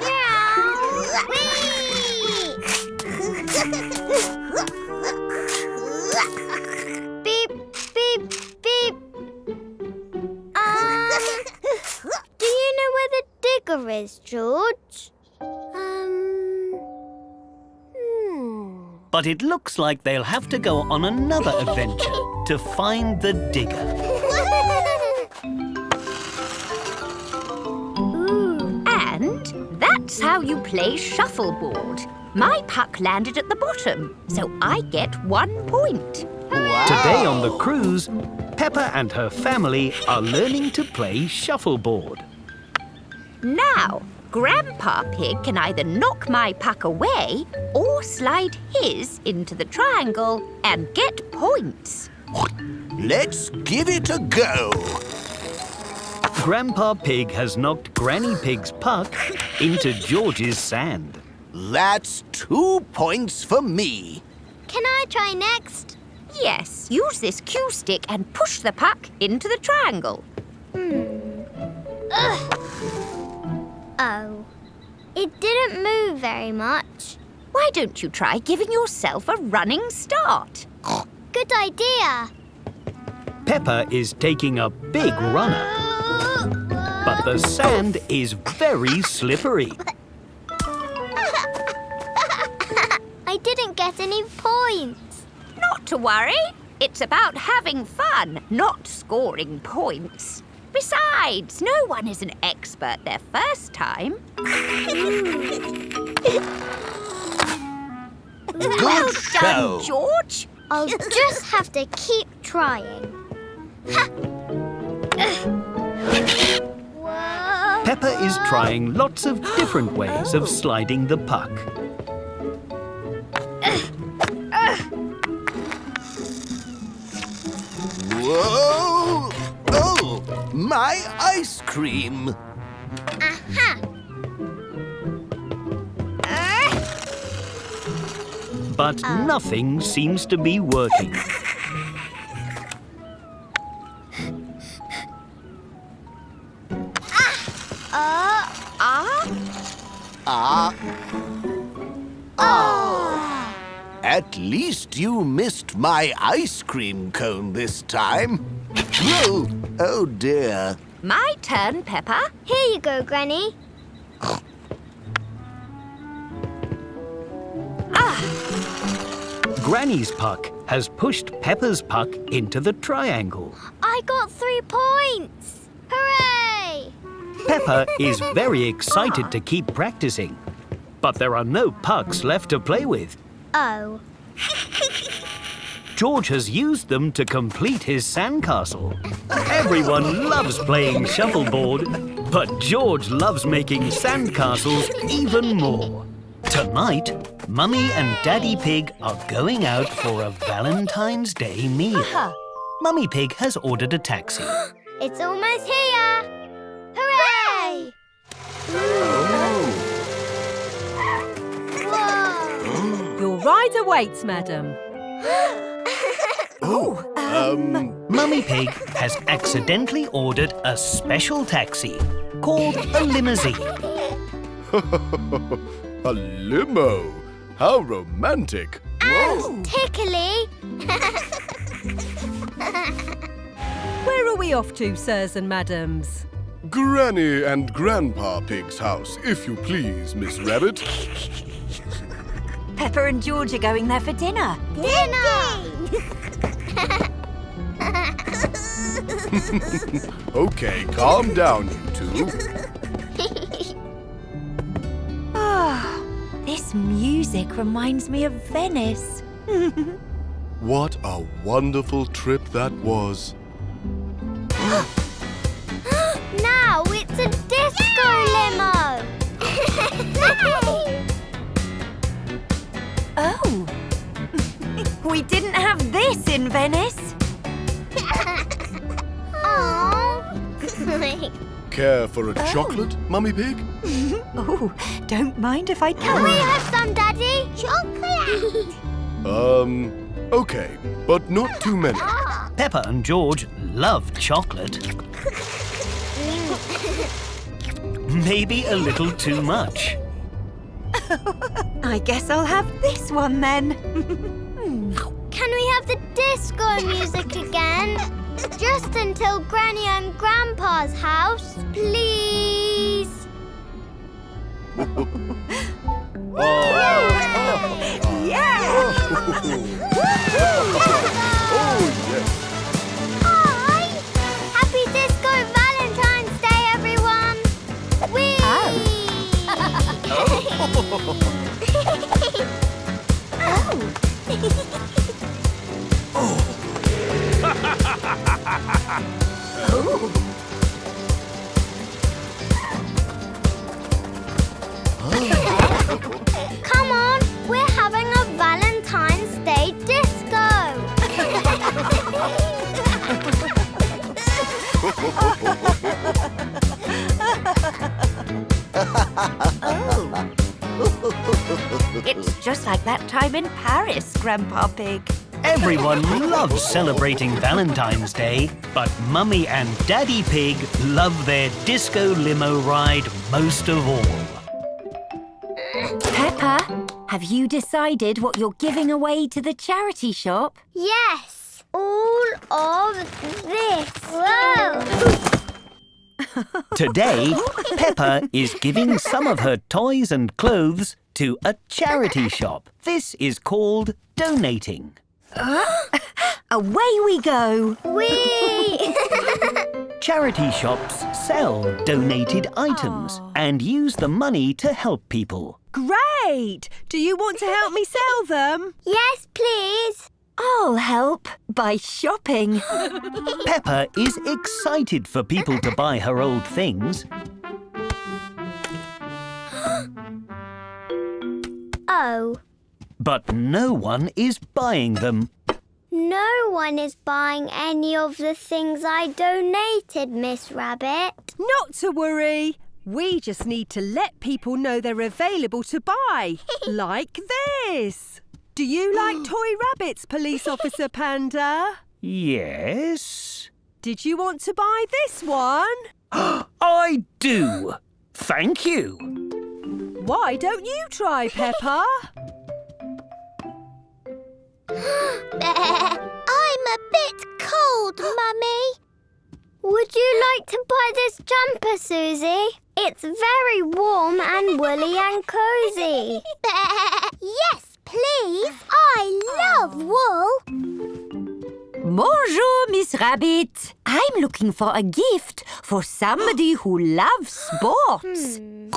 meow, wee. beep, beep, beep. Do you know where the digger is, George? Um. Hmm. But it looks like they'll have to go on another adventure to find the digger. Ooh. And that's how you play shuffleboard. My puck landed at the bottom, so I get one point. Today on the cruise, Peppa and her family are learning to play shuffleboard. Now, Grandpa Pig can either knock my puck away or slide his into the triangle and get points. Let's give it a go. Grandpa Pig has knocked Granny Pig's puck into George's sand. That's two points for me. Can I try next? Yes, use this cue stick and push the puck into the triangle. Hmm. Oh. It didn't move very much. Why don't you try giving yourself a running start? Good idea. Peppa is taking a big runner, but the sand is very slippery. I didn't get any points. Not to worry. It's about having fun, not scoring points. Besides, no one is an expert their first time. Good well show. done, George. I'll just have to keep trying. Whoa. Peppa is trying lots of different ways of sliding the puck. My ice cream. Aha! But nothing seems to be working. Uh, Ah, Ah. Ah. At least you missed my ice cream cone this time. Whoa! Oh, dear. My turn, Peppa. Here you go, Granny. ah! Granny's puck has pushed Peppa's puck into the triangle. I got three points! Hooray! Peppa is very excited ah. to keep practicing, but there are no pucks left to play with. Oh. George has used them to complete his sandcastle. Everyone loves playing shuffleboard, but George loves making sandcastles even more. Tonight, Mummy and Daddy Pig are going out for a Valentine's Day meal. Uh-huh. Mummy Pig has ordered a taxi. It's almost here! Hooray! Your ride awaits, madam. Um, Mummy Pig has accidentally ordered a special taxi called a limousine. a limo. How romantic. And tickly! Where are we off to, sirs and madams? Granny and Grandpa Pig's house, if you please, Miss Rabbit. Peppa and George are going there for dinner. Dinner! Okay, calm down, you two. Ah, this music reminds me of Venice. What a wonderful trip that was. now it's a disco limo! We didn't have this in Venice. Aww. Care for a chocolate, Mummy Pig? Oh, don't mind if I Can can. we have some, Daddy? Chocolate! Um, okay, but not too many. Peppa and George love chocolate. Maybe a little too much. I guess I'll have this one then. Can we have the disco music again? Just until Granny and Grandpa's house, please. Oh, yes. Oh, Hi! Happy Disco Valentine's Day, everyone! Whee! Oh. Oh. Come oh. oh. It's just like that time in Paris, Grandpa Pig. Everyone loves celebrating Valentine's Day, but Mummy and Daddy Pig love their disco limo ride most of all. Peppa, have you decided what you're giving away to the charity shop? yes, all of this. Whoa! Today, Peppa is giving some of her toys and clothes to a charity shop. This is called donating. Away we go! Whee! Charity shops sell donated items and use the money to help people. Great! Do you want to help me sell them? yes, please. I'll help by shopping. Peppa is excited for people to buy her old things. But no one is buying them. no one is buying any of the things I donated, Miss Rabbit. Not to worry. We just need to let people know they're available to buy. like this. Do you like toy rabbits, Police Officer Panda? Yes? Did you want to buy this one? I do. Thank you. Why don't you try, Peppa? I'm a bit cold, Mummy. Would you like to buy this jumper, Susie? It's very warm and woolly and cosy. yes, please. I love wool. Bonjour, Miss Rabbit. I'm looking for a gift for somebody who loves sports. Hmm.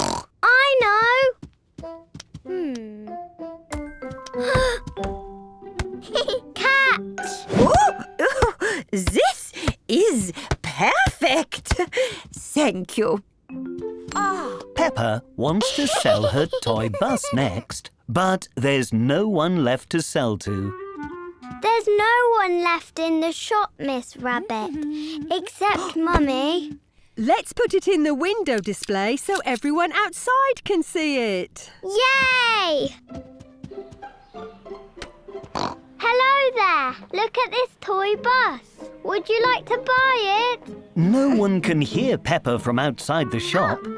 I know. Hmm. Cat. Oh, this is perfect. Thank you. Peppa wants to sell her toy bus next, but there's no one left to sell to. There's no one left in the shop, Miss Rabbit, except Mummy. Let's put it in the window display so everyone outside can see it. Yay! Hello there. Look at this toy bus. Would you like to buy it? No one can hear Peppa from outside the shop.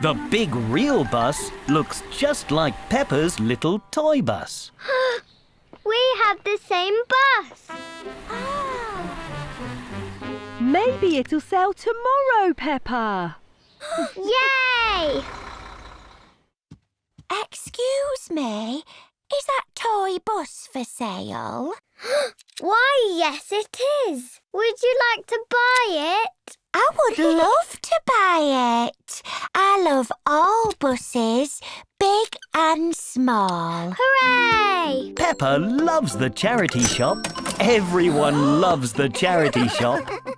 The big real bus looks just like Peppa's little toy bus. We have the same bus. Ah. Maybe it'll sell tomorrow, Peppa. Yay! Excuse me, is that toy bus for sale? Why, yes, it is. Would you like to buy it? I would love to buy it. I love all buses, big and small. Hooray! Peppa loves the charity shop. Everyone loves the charity shop.